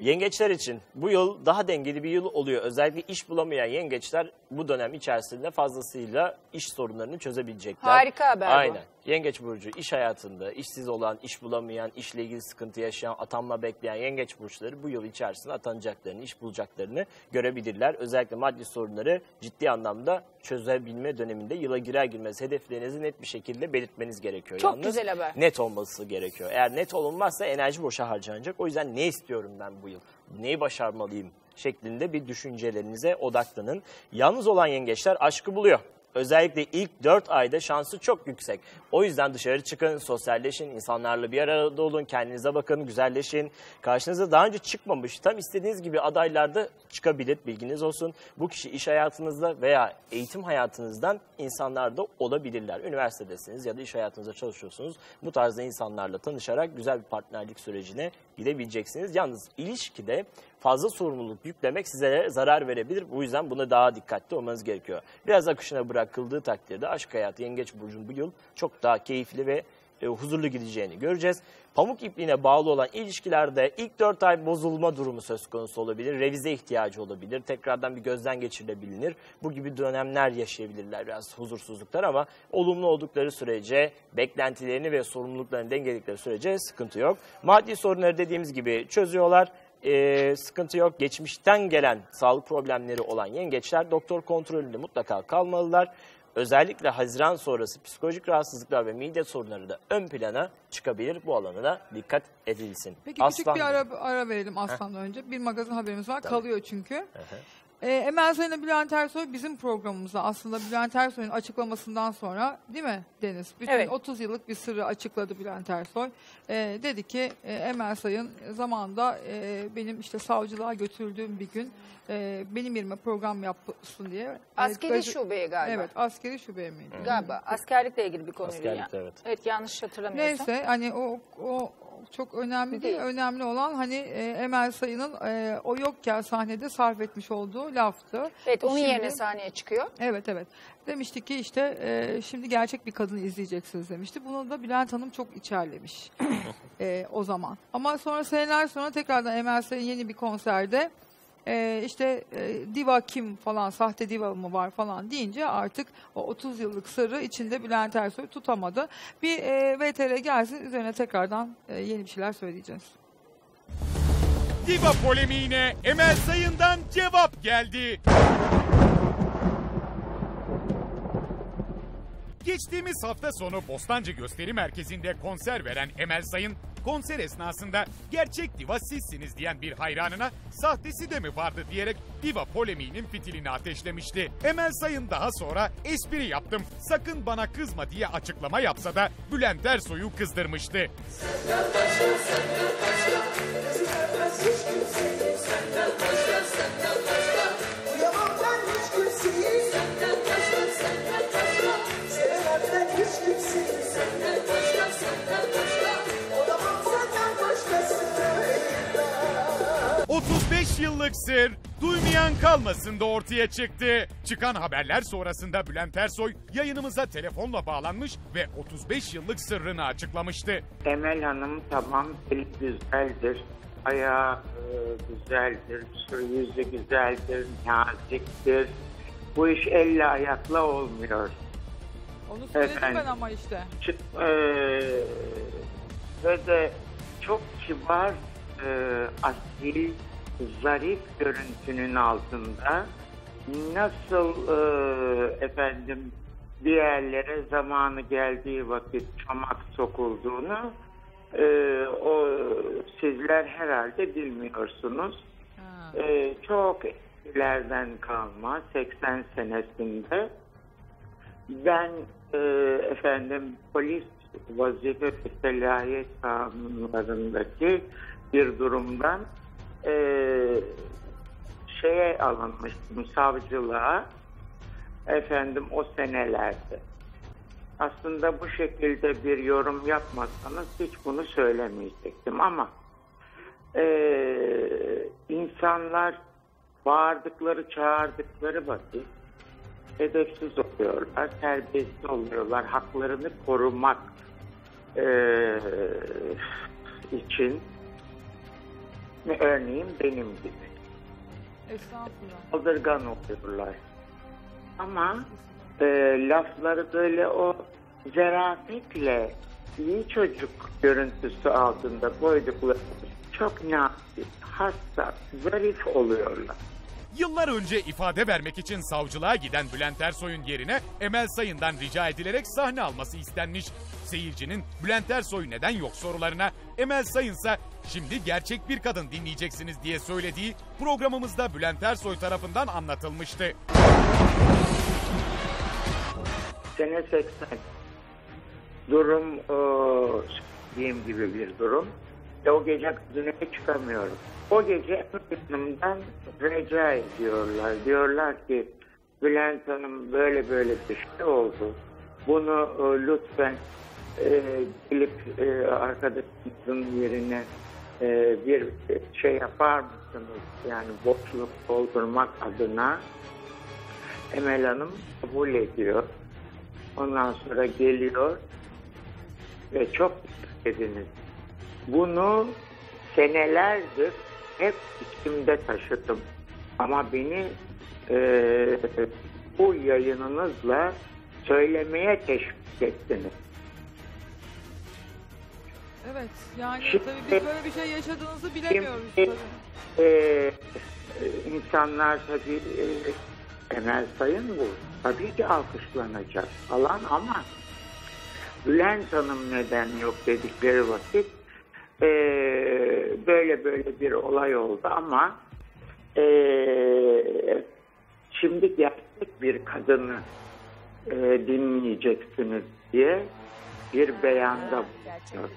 Yengeçler için bu yıl daha dengeli bir yıl oluyor. Özellikle iş bulamayan yengeçler bu dönem içerisinde fazlasıyla iş sorunlarını çözebilecekler. Harika haber bu. Yengeç burcu iş hayatında işsiz olan, iş bulamayan, işle ilgili sıkıntı yaşayan, atanma bekleyen yengeç burçları bu yıl içerisinde atanacaklarını, iş bulacaklarını görebilirler. Özellikle maddi sorunları ciddi anlamda çözebilme döneminde yıla girer girmez hedeflerinizi net bir şekilde belirtmeniz gerekiyor. Çok Yalnız güzel haber. net olması gerekiyor. Eğer net olunmazsa enerji boşa harcanacak. O yüzden ne istiyorum ben bu yıl? Neyi başarmalıyım? şeklinde bir düşüncelerinize odaklanın. Yalnız olan yengeçler aşkı buluyor. Özellikle ilk 4 ayda şansı çok yüksek. O yüzden dışarı çıkın, sosyalleşin, insanlarla bir arada olun, kendinize bakın, güzelleşin. Karşınıza daha önce çıkmamış, tam istediğiniz gibi adaylarda çıkabilir, bilginiz olsun. Bu kişi iş hayatınızda veya eğitim hayatınızdan insanlar da olabilirler. Üniversitedesiniz ya da iş hayatınızda çalışıyorsunuz. Bu tarzda insanlarla tanışarak güzel bir partnerlik sürecine gidebileceksiniz. Yalnız ilişkide fazla sorumluluk yüklemek size zarar verebilir. Bu yüzden buna daha dikkatli olmanız gerekiyor. Biraz akışına bırakıldığı takdirde aşk hayatı Yengeç Burcu'nun bu yıl çok daha keyifli ve e, huzurlu gideceğini göreceğiz. Pamuk ipliğine bağlı olan ilişkilerde ilk 4 ay bozulma durumu söz konusu olabilir. Revize ihtiyacı olabilir. Tekrardan bir gözden geçirilebilir. Bu gibi dönemler yaşayabilirler biraz huzursuzluklar ama olumlu oldukları sürece beklentilerini ve sorumluluklarını dengeledikleri sürece sıkıntı yok. Maddi sorunları dediğimiz gibi çözüyorlar. Ee, sıkıntı yok. Geçmişten gelen sağlık problemleri olan yengeçler doktor kontrolünde mutlaka kalmalılar. Özellikle Haziran sonrası psikolojik rahatsızlıklar ve mide sorunları da ön plana çıkabilir. Bu alana da dikkat edilsin. Peki küçük bir ara, ara verelim Aslan'dan önce. Bir magazin haberimiz var. Tabii. Kalıyor çünkü. Hı hı. Ee, Emel Sayın ile Bülent Ersoy bizim programımızda aslında Bülent Ersoy'un açıklamasından sonra değil mi Deniz? Bütün Evet. 30 yıllık bir sırrı açıkladı Bülent Ersoy. Ee, dedi ki e, Emel Sayın zamanında e, benim işte savcılığa götürüldüğüm bir gün e, benim yerime program yapsın diye. e, Askeri gazete- şubeye galiba. Evet askeri şubeye miydi? Galiba askerlikle ilgili bir konuydu Askerlik, ya. evet. Evet yanlış hatırlamıyorsam. Neyse hani o o çok önemli değil. Önemli olan hani e, Emel Sayın'ın e, o yokken sahnede sarf etmiş olduğu laftı. Evet onun Şimdi- yerine sahneye çıkıyor. Evet evet. Demişti ki işte e, şimdi gerçek bir kadını izleyeceksiniz demişti. Bunu da Bülent Hanım çok içerlemiş e, o zaman. Ama sonra seneler sonra tekrardan Emel Sayın yeni bir konserde e, işte e, diva kim falan sahte diva mı var falan deyince artık o 30 yıllık sırrı içinde Bülent Ersoy tutamadı. Bir e, VTR gelsin üzerine tekrardan e, yeni bir şeyler söyleyeceğiz. Diva polemiğine Emel Sayın'dan cevap geldi. Geçtiğimiz hafta sonu Bostancı Gösteri Merkezi'nde konser veren Emel Sayın, konser esnasında gerçek diva sizsiniz diyen bir hayranına sahtesi de mi vardı diyerek diva polemiğinin fitilini ateşlemişti. Emel Sayın daha sonra espri yaptım sakın bana kızma diye açıklama yapsa da Bülent Ersoy'u kızdırmıştı. ...35 yıllık sır duymayan kalmasın da ortaya çıktı. Çıkan haberler sonrasında Bülent Ersoy yayınımıza telefonla bağlanmış ve 35 yıllık sırrını açıklamıştı. Emel Hanım tamam eli güzeldir. Ayağı e, güzeldir, yüzü güzeldir, naziktir. Bu iş elle ayakla olmuyor. Onu söyledim Efendim? ben ama işte. E, ve de çok kibar, e, asil, zarif görüntünün altında nasıl e, efendim bir yerlere zamanı geldiği vakit çomak sokulduğunu e, o sizler herhalde bilmiyorsunuz. E, çok ileriden kalma 80 senesinde Ben e, efendim polis vazife ve selahiyet kanunlarındaki bir durumdan e, şeye alınmıştım savcılığa efendim o senelerde. Aslında bu şekilde bir yorum yapmasanız hiç bunu söylemeyecektim ama e, insanlar bağırdıkları çağırdıkları vakit edepsiz oluyorlar, terbiyesiz oluyorlar. Haklarını korumak eee, için örneğin benim gibi Estağfurullah. saldırgan oluyorlar. Ama eee, lafları böyle o zarafetle iyi çocuk görüntüsü altında koydukları çok nazik, hassas, zarif oluyorlar. Yıllar önce ifade vermek için savcılığa giden Bülent Ersoy'un yerine Emel Sayın'dan rica edilerek sahne alması istenmiş. Seyircinin Bülent Ersoy neden yok sorularına Emel Sayınsa şimdi gerçek bir kadın dinleyeceksiniz diye söylediği programımızda Bülent Ersoy tarafından anlatılmıştı. Sene 80. Durum e, diyeyim gibi bir durum. Ve o gece düğüne çıkamıyorum. O gece yanımdan rica ediyorlar. Diyorlar ki Bülent Hanım böyle böyle bir şey oldu. Bunu e, lütfen e, gelip e, arkadaşımızın yerine e, bir şey yapar mısınız? Yani boşluk doldurmak adına Emel Hanım kabul ediyor. Ondan sonra geliyor ve çok ediniz. Bunu senelerdir hep içimde taşıdım. Ama beni e, bu yayınınızla söylemeye teşvik ettiniz. Evet yani Şimdi- tabii biz böyle bir şey yaşadığınızı bilemiyoruz Şimdi, tabii. e, insanlar tabii e, Emel Sayın bu. Tabii ki alkışlanacak falan ama Bülent Hanım neden yok dedikleri vakit e, böyle böyle bir olay oldu ama e, şimdi gerçek bir kadını e, dinleyeceksiniz diye bir beyanda bulunuyor.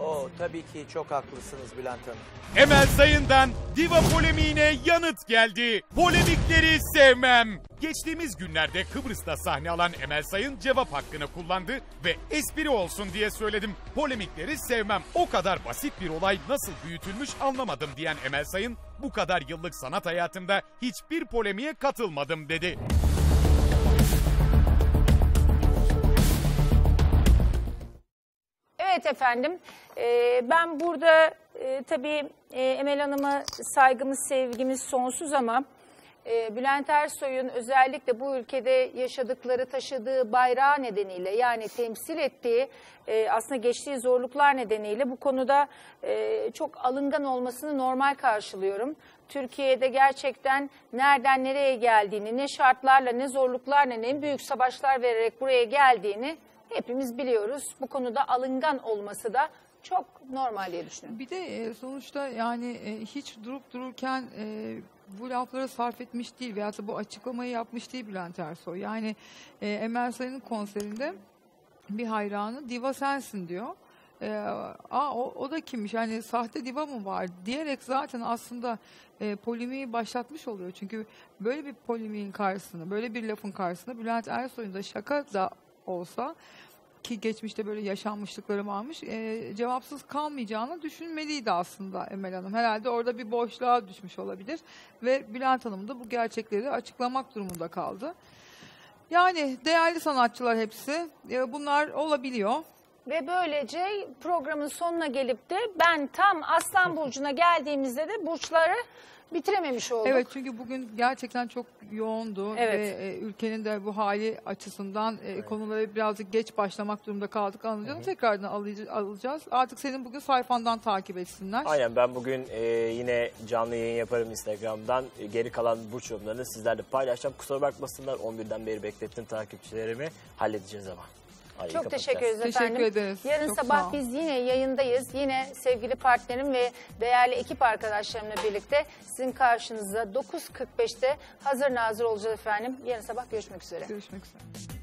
O tabii ki çok haklısınız Bülent Hanım. Emel Sayın'dan diva polemiğine yanıt geldi. Polemikleri sevmem. Geçtiğimiz günlerde Kıbrıs'ta sahne alan Emel Sayın cevap hakkını kullandı ve espri olsun diye söyledim. Polemikleri sevmem. O kadar basit bir olay nasıl büyütülmüş anlamadım diyen Emel Sayın bu kadar yıllık sanat hayatımda hiçbir polemiğe katılmadım dedi. Evet efendim. Ee, ben burada e, tabii e, Emel Hanım'a saygımız, sevgimiz sonsuz ama e, Bülent Ersoy'un özellikle bu ülkede yaşadıkları, taşıdığı bayrağı nedeniyle yani temsil ettiği e, aslında geçtiği zorluklar nedeniyle bu konuda e, çok alıngan olmasını normal karşılıyorum. Türkiye'de gerçekten nereden nereye geldiğini, ne şartlarla, ne zorluklarla, ne büyük savaşlar vererek buraya geldiğini hepimiz biliyoruz. Bu konuda alıngan olması da çok normal diye düşünüyorum. Bir de e, sonuçta yani e, hiç durup dururken e, bu lafları sarf etmiş değil veyahut da bu açıklamayı yapmış değil Bülent Ersoy. Yani Emel Sayın'ın konserinde bir hayranı diva sensin diyor. E, aa, o, o da kimmiş yani sahte diva mı var diyerek zaten aslında e, polemiği başlatmış oluyor. Çünkü böyle bir polemiğin karşısında böyle bir lafın karşısında Bülent Ersoy'un da şaka da olsa ki geçmişte böyle yaşanmışlıkları varmış e, cevapsız kalmayacağını düşünmeliydi aslında Emel Hanım. Herhalde orada bir boşluğa düşmüş olabilir ve Bülent Hanım da bu gerçekleri açıklamak durumunda kaldı. Yani değerli sanatçılar hepsi e, bunlar olabiliyor. Ve böylece programın sonuna gelip de ben tam Aslan Burcu'na geldiğimizde de burçları bitirememiş olduk. Evet çünkü bugün gerçekten çok yoğundu Evet. ve e, ülkenin de bu hali açısından e, konulara birazcık geç başlamak durumunda kaldık anlayacağım. Tekrardan alıcı- alacağız. Artık senin bugün sayfandan takip etsinler. Aynen ben bugün e, yine canlı yayın yaparım Instagram'dan. E, geri kalan burç yorumlarını sizlerle paylaşacağım. Kusura bakmasınlar 11'den beri beklettim takipçilerimi. Halledeceğiz ama. Ay, Çok kapatacağız. teşekkür ederiz Teşekkür efendim. ederiz. Yarın Çok sağ sabah ol. biz yine yayındayız. Yine sevgili partnerim ve değerli ekip arkadaşlarımla birlikte sizin karşınızda 9.45'te hazır nazır olacağız efendim. Yarın sabah görüşmek üzere. Görüşmek üzere.